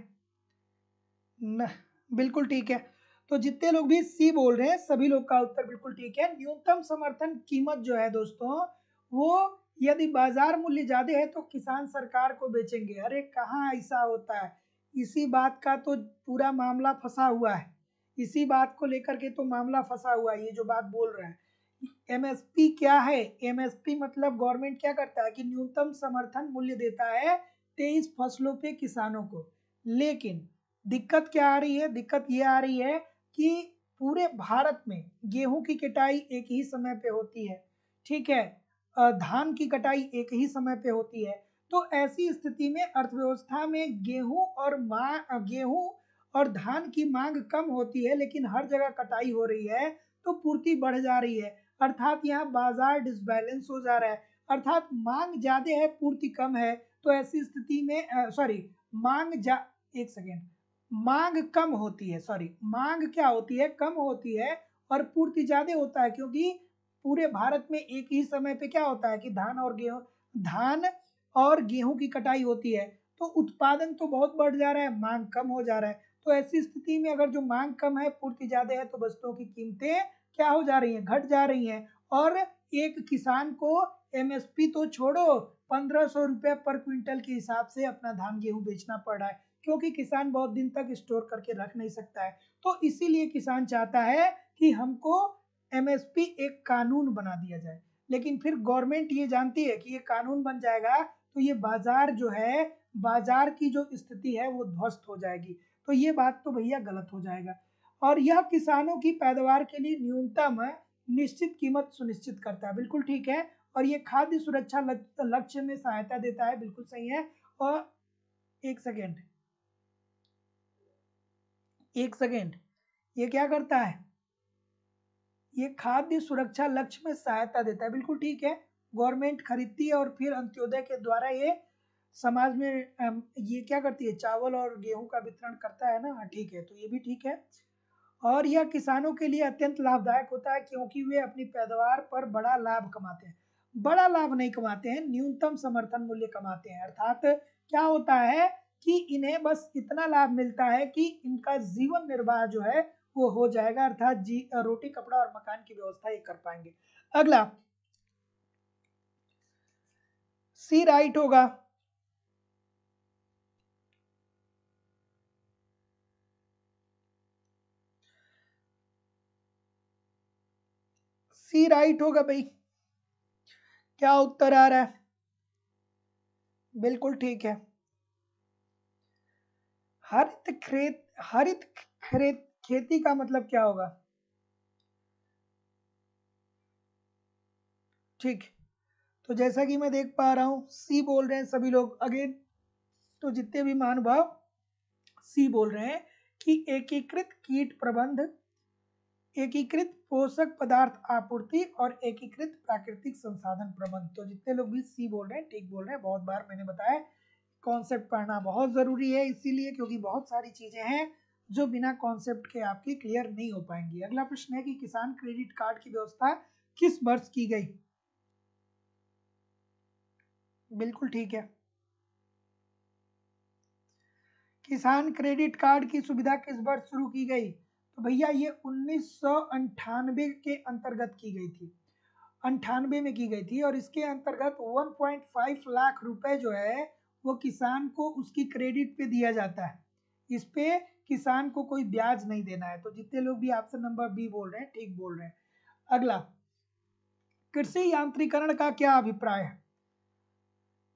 न, बिल्कुल ठीक है। तो जितने लोग भी सी बोल रहे हैं, सभी लोग का उत्तर बिल्कुल ठीक है। न्यूनतम समर्थन कीमत जो है दोस्तों, वो यदि बाज़ार मूल्य ज़्यादा है तो किसान सरकार को बेचेंगे। अरे कहाँ ऐसा होता है? इसी बात का तो पूरा मामला फंसा हुआ है। इसी बात को लेकर के तो मामला फंसा हुआ है, ये जो बात बोल रहे हैं। एमएसपी क्या है? एमएसपी मतलब गवर्नमेंट क्या करता है कि न्यूनतम समर्थन मूल्य देता है तेईस फ़सलों पे किसानों को। लेकिन दिक्कत क्या आ रही है? दिक्कत ये आ रही है कि पूरे भारत में गेहूँ की कटाई एक ही समय पे होती है, ठीक है? धान की कटाई एक ही समय पे होती है। तो ऐसी स्थिति में अर्थव्यवस्था में गेहूँ और गेहूँ और धान की मांग कम होती है, लेकिन हर जगह कटाई हो रही है तो पूर्ति बढ़ जा रही है। अर्थात यहाँ बाज़ार डिसबैलेंस हो जा रहा है। अर्थात मांग ज़्यादा है, पूर्ति कम है तो ऐसी स्थिति में सॉरी मांग जा, एक सेकेंड मांग कम होती है सॉरी मांग क्या होती है? कम होती है और पूर्ति ज़्यादा होता है, क्योंकि पूरे भारत में एक ही समय पे क्या होता है कि धान और गेहूँ, धान और गेहूँ की कटाई होती है तो उत्पादन तो बहुत बढ़ जा रहा है, मांग कम हो जा रहा है। तो ऐसी स्थिति में अगर जो मांग कम है, पूर्ति ज़्यादा है तो वस्तुओं की कीमतें क्या हो जा रही हैं? घट जा रही हैं। और एक किसान को एमएसपी तो छोड़ो, पंद्रह सौ रुपये पर क्विंटल के हिसाब से अपना धान गेहूँ बेचना पड़ रहा है, क्योंकि किसान बहुत दिन तक स्टोर करके रख नहीं सकता है। तो इसीलिए किसान चाहता है कि हमको एमएसपी एक कानून बना दिया जाए। लेकिन फिर गवर्नमेंट ये जानती है कि ये कानून बन जाएगा तो ये बाज़ार जो है, बाज़ार की जो स्थिति है, वो ध्वस्त हो जाएगी। तो ये बात तो भैया गलत हो जाएगा। और यह किसानों की पैदावार के लिए न्यूनतम निश्चित कीमत सुनिश्चित करता है। बिल्कुल ठीक है। और ये खाद्य सुरक्षा लक्ष्य में सहायता देता है। बिल्कुल सही है। और एक सेकेंड। एक सेकेंड। ये क्या करता है? ये खाद्य सुरक्षा लक्ष्य में सहायता देता है। बिल्कुल ठीक है। गवर्नमेंट खरीदती है और फिर अंत्योदय के द्वारा ये समाज में ये क्या करती है? चावल और गेहूँ का वितरण करता है ना? हाँ ठीक है। तो ये भी ठीक है। और यह किसानों के लिए अत्यंत लाभदायक होता है क्योंकि वे अपनी पैदावार पर बड़ा लाभ कमाते हैं। बड़ा लाभ नहीं कमाते हैं, न्यूनतम समर्थन मूल्य कमाते हैं। अर्थात क्या होता है कि इन्हें बस इतना लाभ मिलता है कि इनका जीवन निर्वाह जो है वो हो जाएगा। अर्थात जी, रोटी, कपड़ा और मकान की व्यवस्था ये कर पाएँगे। अगला, सी राइट होगा। सी राइट होगा भाई। क्या उत्तर आ रहा है? बिल्कुल ठीक है। हरित खेत हरित खेत, खेती का मतलब क्या होगा? ठीक। तो जैसा कि मैं देख पा रहा हूँ सी बोल रहे हैं सभी लोग। अगेन तो जितने भी महानुभाव सी बोल रहे हैं कि एकीकृत कीट प्रबंध एकीकृत पोषक पदार्थ आपूर्ति और एकीकृत प्राकृतिक संसाधन प्रबंध। तो जितने लोग भी सी बोल रहे हैं, ठीक बोल रहे हैं, बहुत बार मैंने बताया कॉन्सेप्ट पढ़ना बहुत ज़रूरी है इसीलिए क्योंकि बहुत सारी चीज़ें हैं जो बिना कॉन्सेप्ट के आपकी क्लियर नहीं हो पाएँगी। अगला प्रश्न है कि किसान क्रेडिट कार्ड की व्यवस्था किस वर्ष की गई? बिल्कुल ठीक है। किसान क्रेडिट कार्ड की सुविधा किस वर्ष शुरू की गई? तो भैया ये उन्नीस के अंतर्गत की गई थी। अंठानबे में की गई थी और इसके अंतर्गत 1.5 लाख रुपए जो है, वो किसान को उसकी क्रेडिट पे दिया जाता है। इस पे किसान को कोई ब्याज नहीं देना है। तो जितने लोग भी ऑप्शन नंबर बी बोल रहे हैं, ठीक बोल रहे हैं। अगला, कृषि यांत्रिकरण का क्या अभिप्राय है?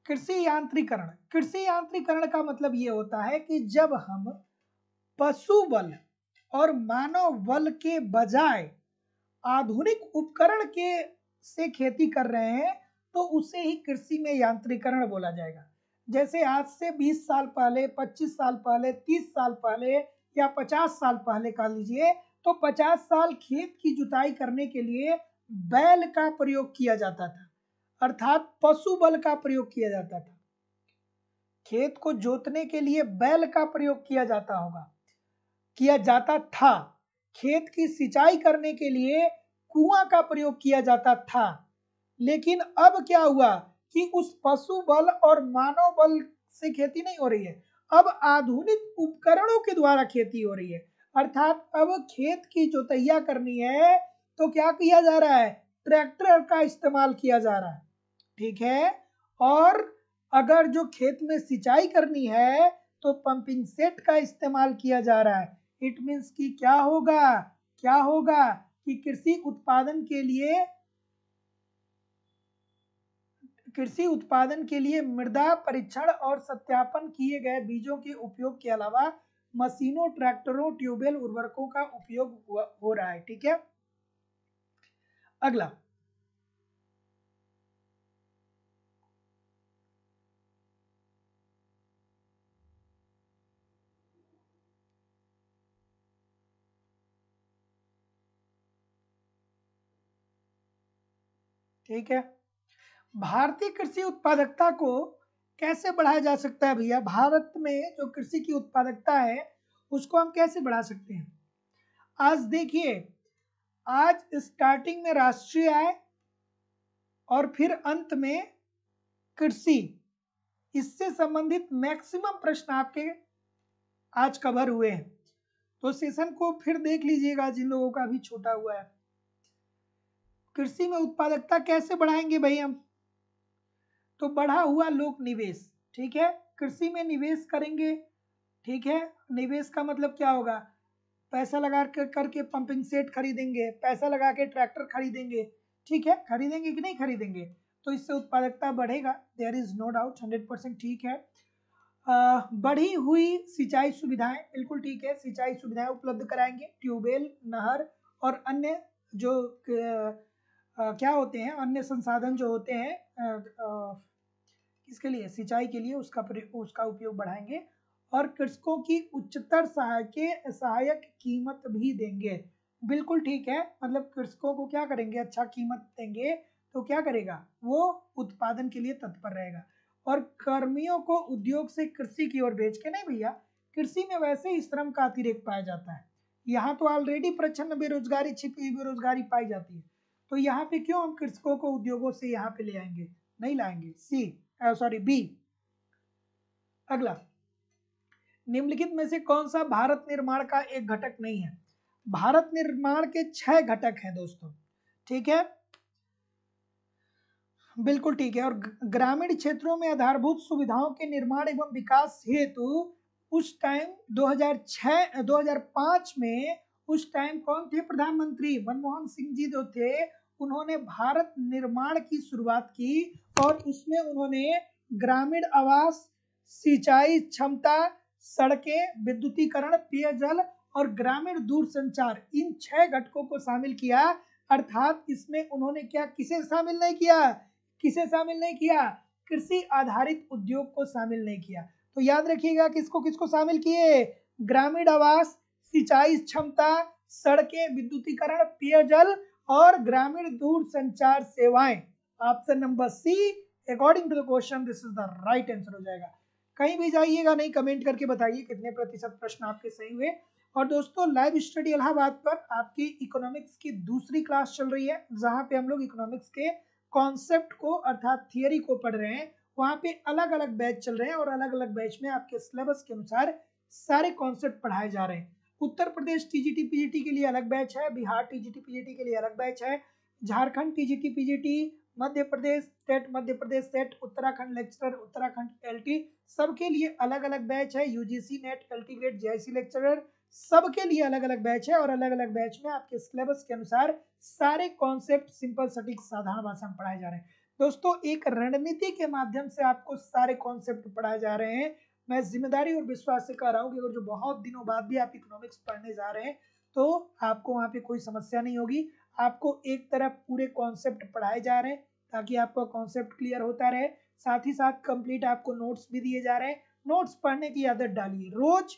कृषि यांत्रिकरण कृषि यांत्रिकरण का मतलब ये होता है कि जब हम पशु बल और मानव बल के बजाय आधुनिक उपकरण के से खेती कर रहे हैं तो उसे ही कृषि में यांत्रिकरण बोला जाएगा। जैसे आज से 20 साल पहले 25 साल पहले 30 साल पहले या 50 साल पहले कह लीजिए तो 50 साल खेत की जुताई करने के लिए बैल का प्रयोग किया जाता था, अर्थात पशु बल का प्रयोग किया जाता था। खेत को जोतने के लिए बैल का प्रयोग किया जाता होगा। किया जाता था। खेत की सिंचाई करने के लिए कुआँ का प्रयोग किया जाता था। लेकिन अब क्या हुआ कि उस पशु बल और मानव बल से खेती नहीं हो रही है। अब आधुनिक उपकरणों के द्वारा खेती हो रही है। अर्थात अब खेत की जोतैया करनी है तो क्या किया जा रहा है? ट्रैक्टर का इस्तेमाल किया जा रहा है। ठीक है? और अगर जो खेत में सिंचाई करनी है तो पंपिंग सेट का इस्तेमाल किया जा रहा है। इट मीन्स कि क्या होगा? क्या होगा कि कृषि उत्पादन के लिए, कृषि उत्पादन के लिए मृदा परीक्षण और सत्यापन किए गए बीजों के उपयोग के अलावा मशीनों, ट्रैक्टरों, ट्यूबवेल उर्वरकों का उपयोग हो रहा है, ठीक है? अगला ठीक है? भारतीय कृषि उत्पादकता को कैसे बढ़ाया जा सकता है भैया? भारत में जो कृषि की उत्पादकता है, उसको हम कैसे बढ़ा सकते हैं? आज देखिए, आज स्टार्टिंग में राष्ट्रीय आय और फिर अंत में कृषि। इससे संबंधित मैक्सिमम प्रश्न आपके आज कवर हुए हैं। तो सेशन को फिर देख लीजिएगा जिन लोगों का भी छोटा हुआ है। कृषि में उत्पादकता कैसे बढ़ाएँगे भाई हम? तो बढ़ा हुआ लोक निवेश ठीक है? कृषि में निवेश करेंगे ठीक है? निवेश का मतलब क्या होगा? पैसा लगा कर करके पंपिंग सेट खरीदेंगे पैसा लगा के ट्रैक्टर खरीदेंगे ठीक है? खरीदेंगे कि नहीं खरीदेंगे? तो इससे उत्पादकता बढ़ेगा there is no doubt hundred percent ठीक है। आ, बढ़ी हुई सिंचाई सुविधाएँ बिल्कुल ठीक है सिंचाई सुविधाएँ उपलब्ध कराएँगे ट्यूबवेल नहर और अन्य जो क्या होते हैं? अन्य संसाधन जो होते हैं किसके लिए? सिंचाई के लिए उसका उसका उपयोग बढ़ाएँगे और कृषकों की उच्चतर सहायक सहायक कीमत भी देंगे। बिल्कुल ठीक है मतलब कृषकों को क्या करेंगे? अच्छा कीमत देंगे तो क्या करेगा? वो उत्पादन के लिए तत्पर रहेगा। और कर्मियों को उद्योग से कृषि की ओर भेज के नहीं भैया, कृषि में वैसे ही श्रम का अतिरिक्त पाया जाता है। यहाँ तो ऑलरेडी प्रचंड बेरोजगारी, छिपी हुई बेरोजगारी पाई जाती है। तो यहाँ पे क्यों हम कृषकों को उद्योगों से यहाँ पे ले आएँगे? नहीं लाएँगे। C sorry B. अगला। निम्नलिखित में से कौन सा भारत निर्माण का एक घटक नहीं है? भारत निर्माण के छह घटक हैं दोस्तों। ठीक है? बिल्कुल ठीक है। और ग्रामीण क्षेत्रों में आधारभूत सुविधाओं के निर्माण एवं विकास हेतु उस टाइम 2006 2005 में उस टाइम कौन थे? प्रधानमंत्री मनमोहन सिंह जी जो थे उन्होंने भारत निर्माण की शुरुआत की और उसमें उन्होंने ग्रामीण आवास, सिंचाई क्षमता, सड़कें, विद्युतीकरण, पेयजल और ग्रामीण दूरसंचार, इन छह घटकों को शामिल किया। अर्थात इसमें उन्होंने क्या, किसे शामिल नहीं किया? किसे शामिल नहीं किया? कृषि आधारित उद्योग को शामिल नहीं किया। तो याद रखिएगा किसको किसको शामिल किए? ग्रामीण आवास, सिंचाई क्षमता, सड़कें, विद्युतीकरण, पेयजल और ग्रामीण दूर संचार सेवाएँ। Option number C according to the question this is the right answer हो जाएगा। कहीं भी जाइएगा, नहीं कमेंट करके बताइए कितने प्रतिशत प्रश्न आपके सही हुए। और दोस्तों लाइव स्टडी इलाहाबाद पर आपकी इकोनॉमिक्स की दूसरी क्लास चल रही है, जहाँ पे हम लोग इकोनॉमिक्स के कॉन्सेप्ट को, अर्थात थियरी को पढ़ रहे हैं। वहाँ पे अलग अलग बैच चल रहे हैं और अलग अलग बैच में आपके सिलेबस के अनुसार सारे कॉन्सेप्ट पढ़ाए जा रहे हैं। उत्तर प्रदेश टीजीटी पीजीटी के लिए अलग बैच है, बिहार टीजीटी पीजीटी के लिए अलग बैच है, Jharkhand TGT PGT Madhya Pradesh SET, Madhya Pradesh SET, Uttarakhand lecturer Uttarakhand LT सबके लिए अलग अलग बैच है UGC NET LT grade JIC lecturer सबके लिए अलग अलग बैच है और अलग अलग बैच में आपके सिलेबस के अनुसार सारे कॉन्सेप्ट सिंपल सटीक, साधारण भाषा में पढ़ाए जा रहे हैं। दोस्तों, एक रणनीति के माध्यम से आपको सारे कॉन्सेप्ट पढ़ाए जा रहे हैं। मैं ज़िम्मेदारी और विश्वास से कह रहा हूँ कि अगर जो बहुत दिनों बाद भी आप इकोनॉमिक्स पढ़ने जा रहे हैं तो आपको वहाँ पे कोई समस्या नहीं होगी। आपको एक तरफ़ पूरे कॉन्सेप्ट पढ़ाए जा रहे हैं, ताकि आपका कॉन्सेप्ट क्लियर होता रहे। साथ ही साथ कंप्लीट आपको नोट्स भी दिए जा रहे हैं। नोट्स पढ़ने की आदत डालिए। रोज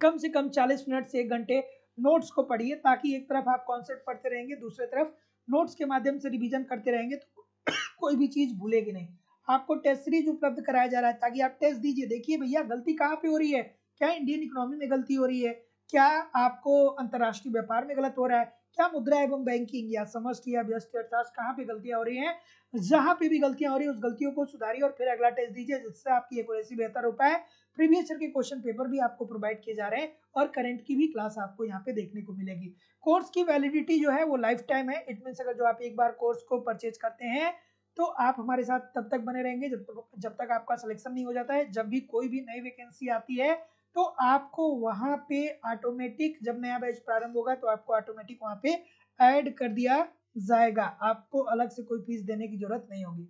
कम से कम 40 मिनट से एक घंटे नोट्स को पढ़िए, ताकि एक तरफ़ आप कॉन्सेप्ट पढ़ते रहेंगे, दूसरे तरफ़ नोट्स के माध्यम से रिवीजन करते रहेंगे तो कोई भी चीज़ भूलेगी नहीं। आपको टेस्ट सीरीज़ उपलब्ध कराया जा रहा है ताकि आप टेस्ट दीजिए। देखिए भैया, गलती कहाँ पे हो रही है? क्या इंडियन इकोनॉमी में गलती हो रही है? क्या आपको अंतर्राष्ट्रीय व्यापार में गलत हो रहा है? क्या मुद्रा एवं बैंकिंग या समष्टि या व्यस्त अर्थशास्त्र कहाँ पे गलतियाँ हो रही हैं? जहाँ पे भी गलतियाँ हो रही है, उस गलतियों को सुधारिए और फिर अगला टेस्ट दीजिए, जिससे आपकी एक्यूरेसी बेहतर हो पाए। प्रीवियस ईयर के क्वेश्चन पेपर भी आपको प्रोवाइड किए जा रहे हैं और करंट की भी क्लास आपको यहाँ पे देखने को मिलेगी। कोर्स की वैलिडिटी जो है वो लाइफ टाइम है। इट मीन अगर जो आप एक बार कोर्स को परचेज करते हैं तो आप हमारे साथ तब तक बने रहेंगे जब तक जब तक आपका सिलेक्शन नहीं हो जाता है। जब भी कोई भी नई वैकेंसी आती है तो आपको वहाँ पे ऑटोमेटिक जब नया बैच प्रारंभ होगा तो आपको ऑटोमेटिक वहाँ पे ऐड कर दिया जाएगा। आपको अलग से कोई फ़ीस देने की ज़रूरत नहीं होगी।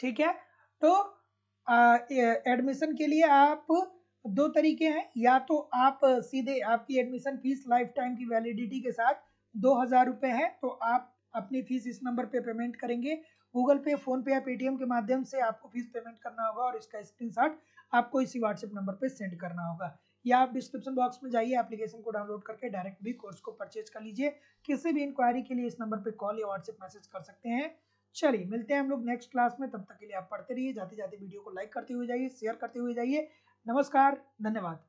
ठीक है? तो एडमिशन के लिए आप दो तरीके हैं। या तो आप सीधे आपकी एडमिशन फ़ीस लाइफ टाइम की वैलिडिटी के साथ दो हज़ार रुपए है तो आप अपनी फ़ीस इस नंबर पे पेमेंट करेंगे। गूगल पे, फ़ोन पे या पेटीएम के माध्यम से आपको फ़ीस पेमेंट करना होगा और इसका स्क्रीनशॉट आपको इसी व्हाट्सएप नंबर पे सेंड करना होगा। या आप डिस्क्रिप्शन बॉक्स में जाइए, एप्लीकेशन को डाउनलोड करके डायरेक्ट भी कोर्स को परचेज कर लीजिए। किसी भी इंक्वायरी के लिए इस नंबर पर कॉल या व्हाट्सएप मैसेज कर सकते हैं। चलिए, मिलते हैं हम लोग नेक्स्ट क्लास में। तब तक के लिए आप पढ़ते रहिए जाते जाते वीडियो को लाइक करते हुए जाइए शेयर करते हुए जाइए। नमस्कार, धन्यवाद।